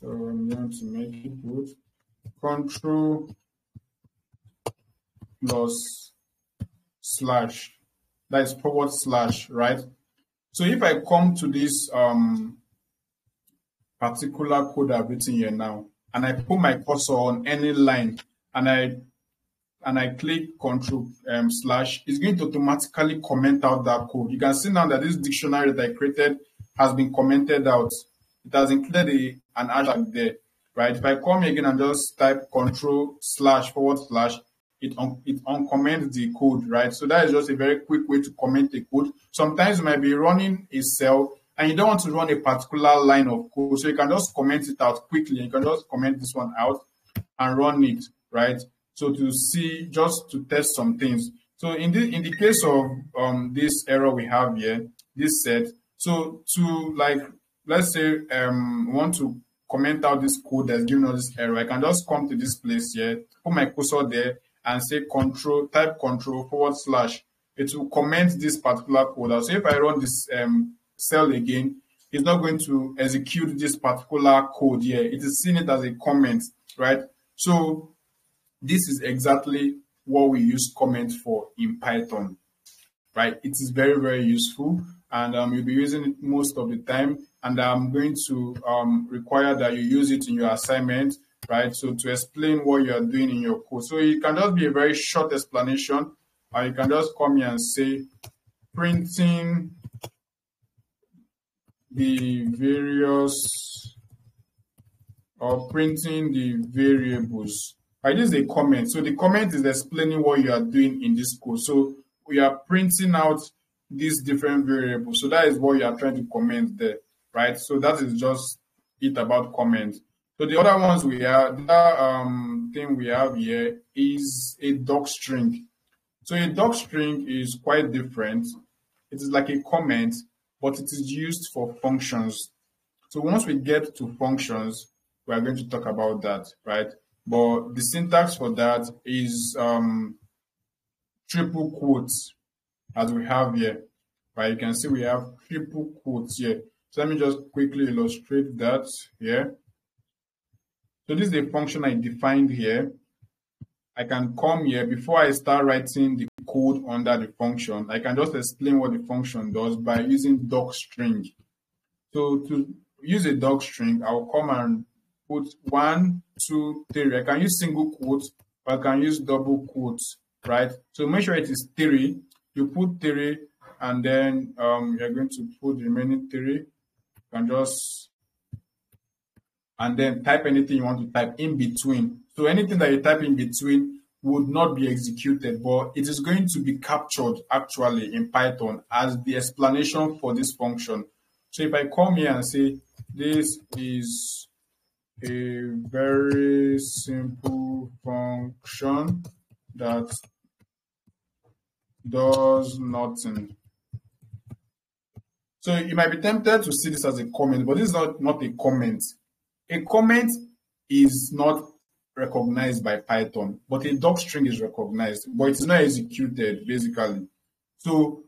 So I'm going to make it good. Control plus slash. That is forward slash, right? So if I come to this um, particular code I've written here now, and I put my cursor on any line, and I and I click control um, slash, it's going to automatically comment out that code. You can see now that this dictionary that I created has been commented out. It has included a, an hashtag there, right? If I come again and just type control slash forward slash, it, un- it uncomments the code, right? So that is just a very quick way to comment the code. Sometimes you might be running a cell and you don't want to run a particular line of code. So you can just comment it out quickly. You can just comment this one out and run it, right? So to see, just to test some things. So in the in the case of um, this error we have here, this set, so to like, let's say um, want to comment out this code that's giving us this error, I can just come to this place here, put my cursor there and say control, type control forward slash. It will comment this particular code. So if I run this um, cell again, it's not going to execute this particular code here. It is seeing it as a comment, right? So this is exactly what we use comment for in Python, right? It is very, very useful and um, you'll be using it most of the time. And I'm going to um, require that you use it in your assignment, right? So to explain what you are doing in your code. So it can just be a very short explanation, or you can just come here and say printing the various or printing the variables Right, this is a comment. So the comment is explaining what you are doing in this code. So we are printing out these different variables. So that is what you are trying to comment there, right? So that is just it about comment. So the other ones we have, the um, thing we have here is a doc string. So a doc string is quite different. It is like a comment, but it is used for functions. So once we get to functions, we are going to talk about that, right? But the syntax for that is um, triple quotes as we have here. Right, you can see we have triple quotes here. So let me just quickly illustrate that here. So this is the function I defined here. I can come here before I start writing the code under the function. I can just explain what the function does by using doc string. So to use a doc string, I'll come and put one, two, three. I can use single quotes I can use double quotes, right? So make sure it is three. You put three and then um, you're going to put the remaining three. You can just and then type anything you want to type in between. So anything that you type in between would not be executed, but it is going to be captured actually in Python as the explanation for this function. So if I come here and say this is a very simple function that does nothing. So you might be tempted to see this as a comment, but this is not, not a comment. A comment is not recognized by Python, but a doc string is recognized, but it's not executed basically. So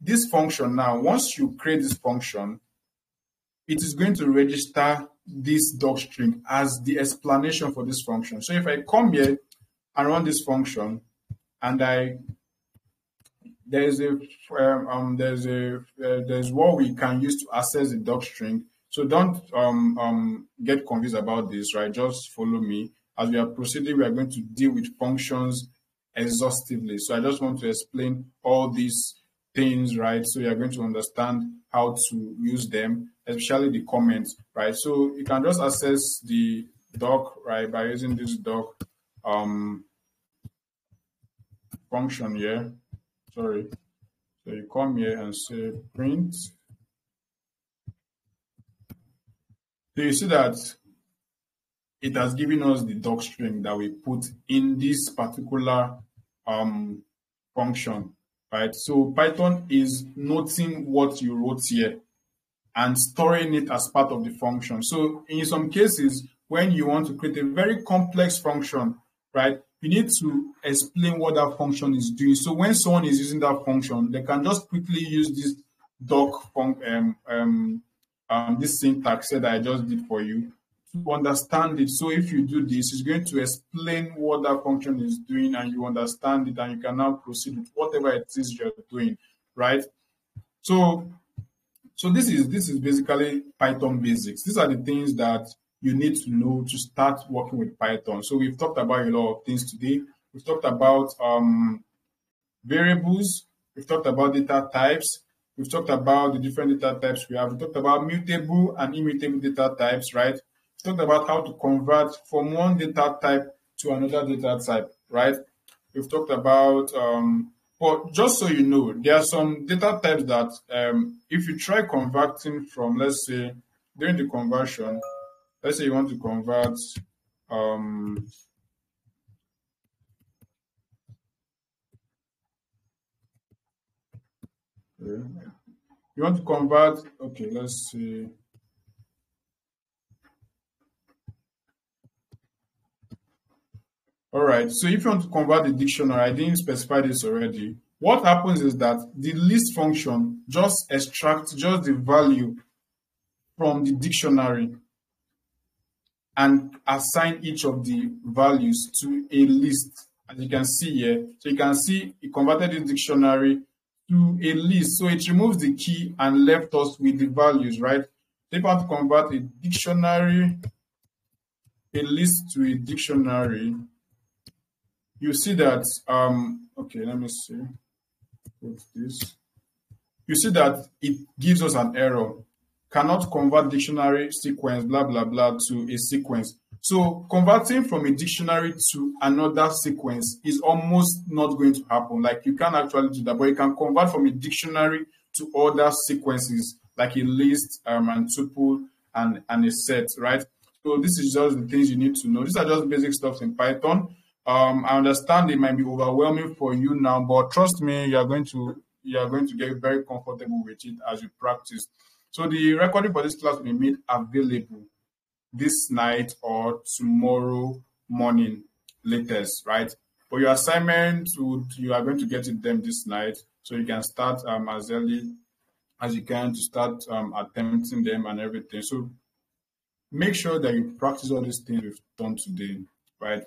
this function now, once you create this function, it is going to register this doc string as the explanation for this function. So if I come here and run this function and I there's a um, um, there's a uh, there's what we can use to access the doc string. So don't um, um, get confused about this, right? Just follow me. As we are proceeding, we are going to deal with functions exhaustively. So I just want to explain all these things, right? So you are going to understand how to use them especially the comments, right? So you can just access the doc, right, by using this doc um, function here. Sorry. So you come here and say print. So you see that it has given us the doc string that we put in this particular um, function, right? So Python is noting what you wrote here and storing it as part of the function. So in some cases, when you want to create a very complex function, right, you need to explain what that function is doing. So when someone is using that function, they can just quickly use this doc um, um, um, this syntax that I just did for you to understand it. So if you do this, it's going to explain what that function is doing and you understand it and you can now proceed with whatever it is you're doing, right? So so this is this is basically Python basics. These are the things that you need to know to start working with Python. So we've talked about a lot of things today. We've talked about um, variables. We've talked about data types. We've talked about the different data types we have. We talked about mutable and immutable data types, right? We talked about how to convert from one data type to another data type, right? We've talked about, um, but just so you know, there are some data types that um, if you try converting from, let's say, during the conversion, let's say you want to convert um, you want to convert? Okay let's see. All right so if you want to convert the dictionary i didn't specify this already. What happens is that the list function just extracts just the value from the dictionary and assign each of the values to a list. As you can see here so you can see it converted the dictionary to a list. So it removes the key and left us with the values, right? If I have to convert a dictionary, a list to a dictionary, you see that, um, okay, let me see. What's this? You see that it gives us an error. Cannot convert dictionary sequence, blah, blah, blah, to a sequence. So converting from a dictionary to another sequence is almost not going to happen. Like you can actually do that, but you can convert from a dictionary to other sequences, like a list um, and tuple and, and a set, right? So this is just the things you need to know. These are just basic stuff in Python. Um, I understand it might be overwhelming for you now, but trust me, you are going to you are going to get very comfortable with it as you practice. So the recording for this class will be made available this night or tomorrow morning latest, right? For your assignment, you are going to get it them this night, so you can start um, as early as you can to start um, attempting them and everything. So make sure that you practice all these things we've done today, right?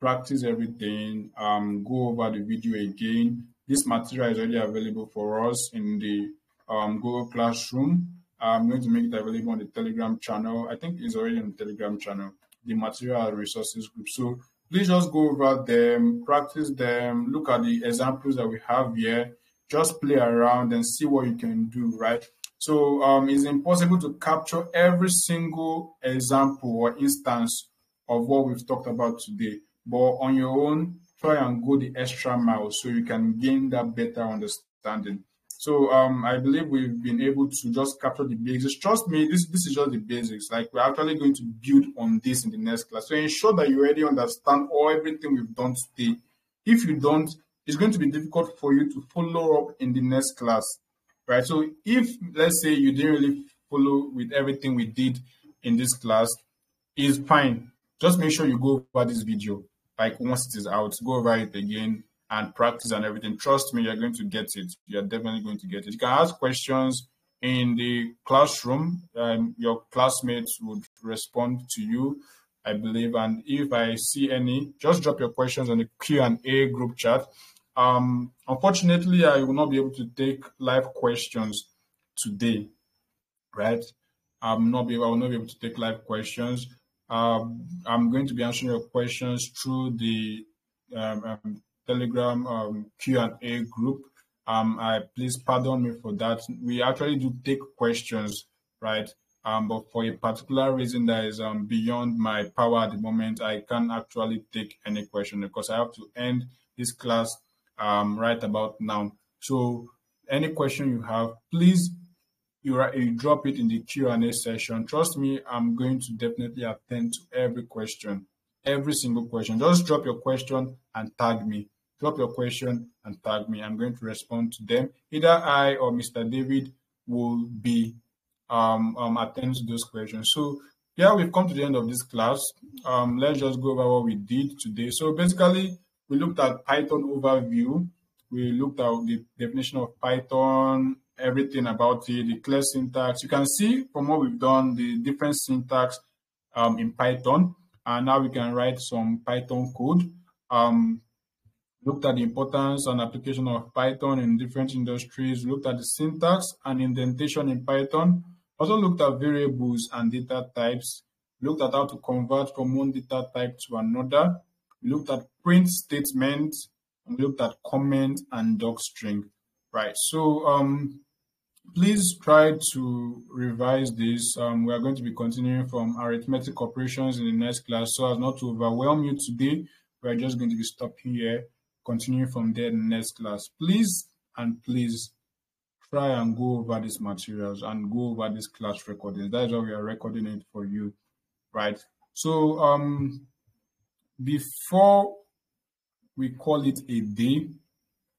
Practice everything. Um, go over the video again. This material is already available for us in the um, Google Classroom. I'm going to make it available on the Telegram channel. I think it's already on the Telegram channel, the material resources group. So please just go over them, practice them, look at the examples that we have here, just play around and see what you can do, right? So um, it's impossible to capture every single example or instance of what we've talked about today. But on your own, try and go the extra mile so you can gain that better understanding. So um, I believe we've been able to just capture the basics. Trust me, this this is just the basics. Like we're actually going to build on this in the next class. So ensure that you already understand all everything we've done today. If you don't, it's going to be difficult for you to follow up in the next class, right? So if let's say you didn't really follow with everything we did in this class, is fine. Just make sure you go over this video. Like once it is out, go over it again and practice and everything, trust me, you're going to get it. You're definitely going to get it. You can ask questions in the classroom. and your classmates would respond to you, I believe. And if I see any, just drop your questions on the Q&A group chat. Um, unfortunately, I will not be able to take live questions today, right? I'm not be, I will not be able to take live questions. Um, I'm going to be answering your questions through the um, um, Telegram um, Q&A group. Um, I please pardon me for that. We actually do take questions, right? Um, but for a particular reason that is um, beyond my power at the moment, I can't actually take any question because I have to end this class um, right about now. So any question you have, please you, you drop it in the Q&A session. Trust me, I'm going to definitely attend to every question, every single question. Just drop your question and tag me drop your question and tag me. I'm going to respond to them. Either I or Mr. David will be um, um, attending to those questions. So yeah, we've come to the end of this class. Um, let's just go over what we did today. So basically, we looked at Python overview. We looked at the definition of Python, everything about it, the clear syntax. You can see from what we've done, the different syntax um, in Python. And now we can write some Python code. Um, looked at the importance and application of Python in different industries, looked at the syntax and indentation in Python, also looked at variables and data types, looked at how to convert from one data type to another. Looked at print statements. Looked at comment and docstring. Right. So um, please try to revise this. Um, we are going to be continuing from arithmetic operations in the next class. So as not to overwhelm you today, we're just going to be stopping here, continuing from there in the next class. Please and please try and go over these materials and go over this class recordings. That is why we are recording it for you, right? So um, before we call it a day,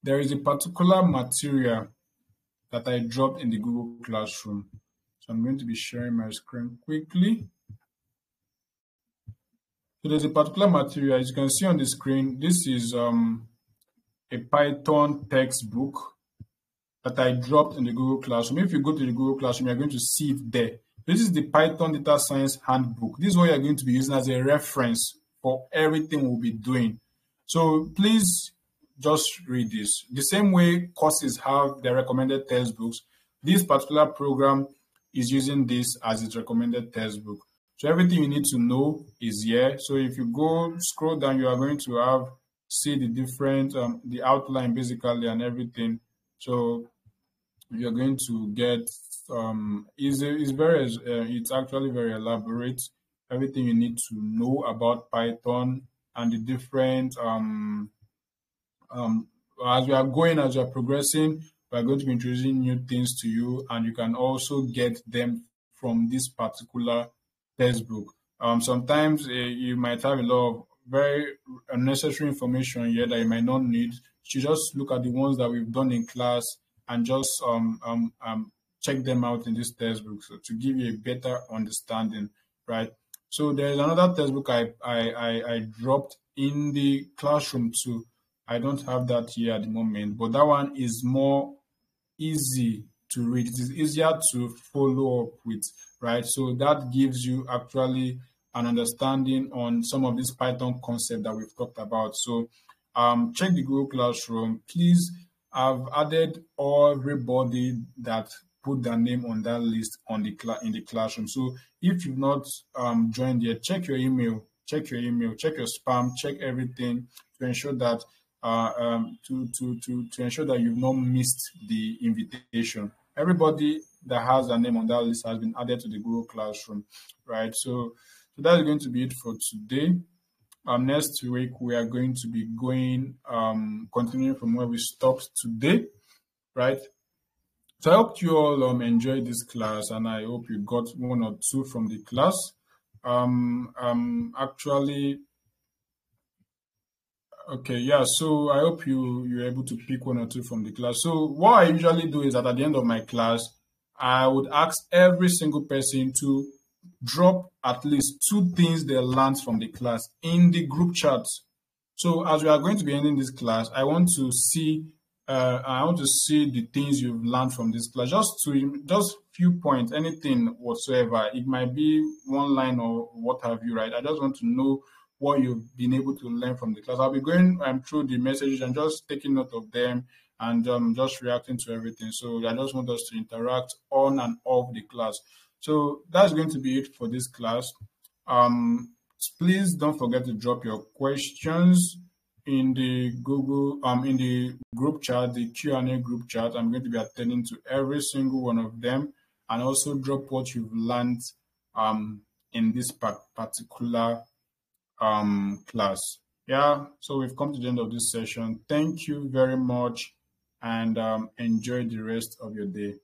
there is a particular material that I dropped in the Google Classroom. So I'm going to be sharing my screen quickly. So there's a particular material, as you can see on the screen, this is um, a Python textbook that I dropped in the Google Classroom. If you go to the Google Classroom, you're going to see it there. This is the Python Data Science Handbook. This is what you're going to be using as a reference for everything we'll be doing. So please just read this. The same way courses have their recommended textbooks, this particular program is using this as its recommended textbook. So everything you need to know is here. So if you go scroll down, you are going to have see the different um, the outline basically and everything. So you're going to get um very uh, it's actually very elaborate everything you need to know about python and the different um um as we are going as we are progressing we are going to be introducing new things to you and you can also get them from this particular textbook um sometimes uh, you might have a lot of very unnecessary information here that you might not need you just look at the ones that we've done in class and just um, um, um, check them out in this textbook so to give you a better understanding, right? So there's another textbook I, I, I, I dropped in the classroom too. I don't have that here at the moment, but that one is more easy to read. It is easier to follow up with, right? So that gives you actually an understanding on some of this Python concept that we've talked about. So um, check the Google Classroom. Please I've added everybody that put their name on that list on the in the classroom. So if you've not um, joined yet, check your email, check your email, check your spam, check everything to ensure that um, to, to to to ensure that you've not missed the invitation. Everybody that has a name on that list has been added to the Google Classroom, right? So so that's going to be it for today. Um, next week, we are going to be going, um, continuing from where we stopped today, right? So I hope you all um, enjoyed this class and I hope you got one or two from the class. Um, um, actually, okay, yeah, so I hope you, you're able to pick one or two from the class. So what I usually do is that at the end of my class, I would ask every single person to drop at least two things they learned from the class in the group chat. So as we are going to be ending this class, I want to see uh, I want to see the things you've learned from this class. Just to just few points, anything whatsoever. It might be one line or what have you, right? I just want to know what you've been able to learn from the class. I'll be going um, through the messages and just taking note of them and um, just reacting to everything. So I just want us to interact on and off the class. So that's going to be it for this class. Um, please don't forget to drop your questions in the Google, um, in the group chat, the Q&A group chat. I'm going to be attending to every single one of them and also drop what you've learned um, in this particular um, class. Yeah, so we've come to the end of this session. Thank you very much and um, enjoy the rest of your day.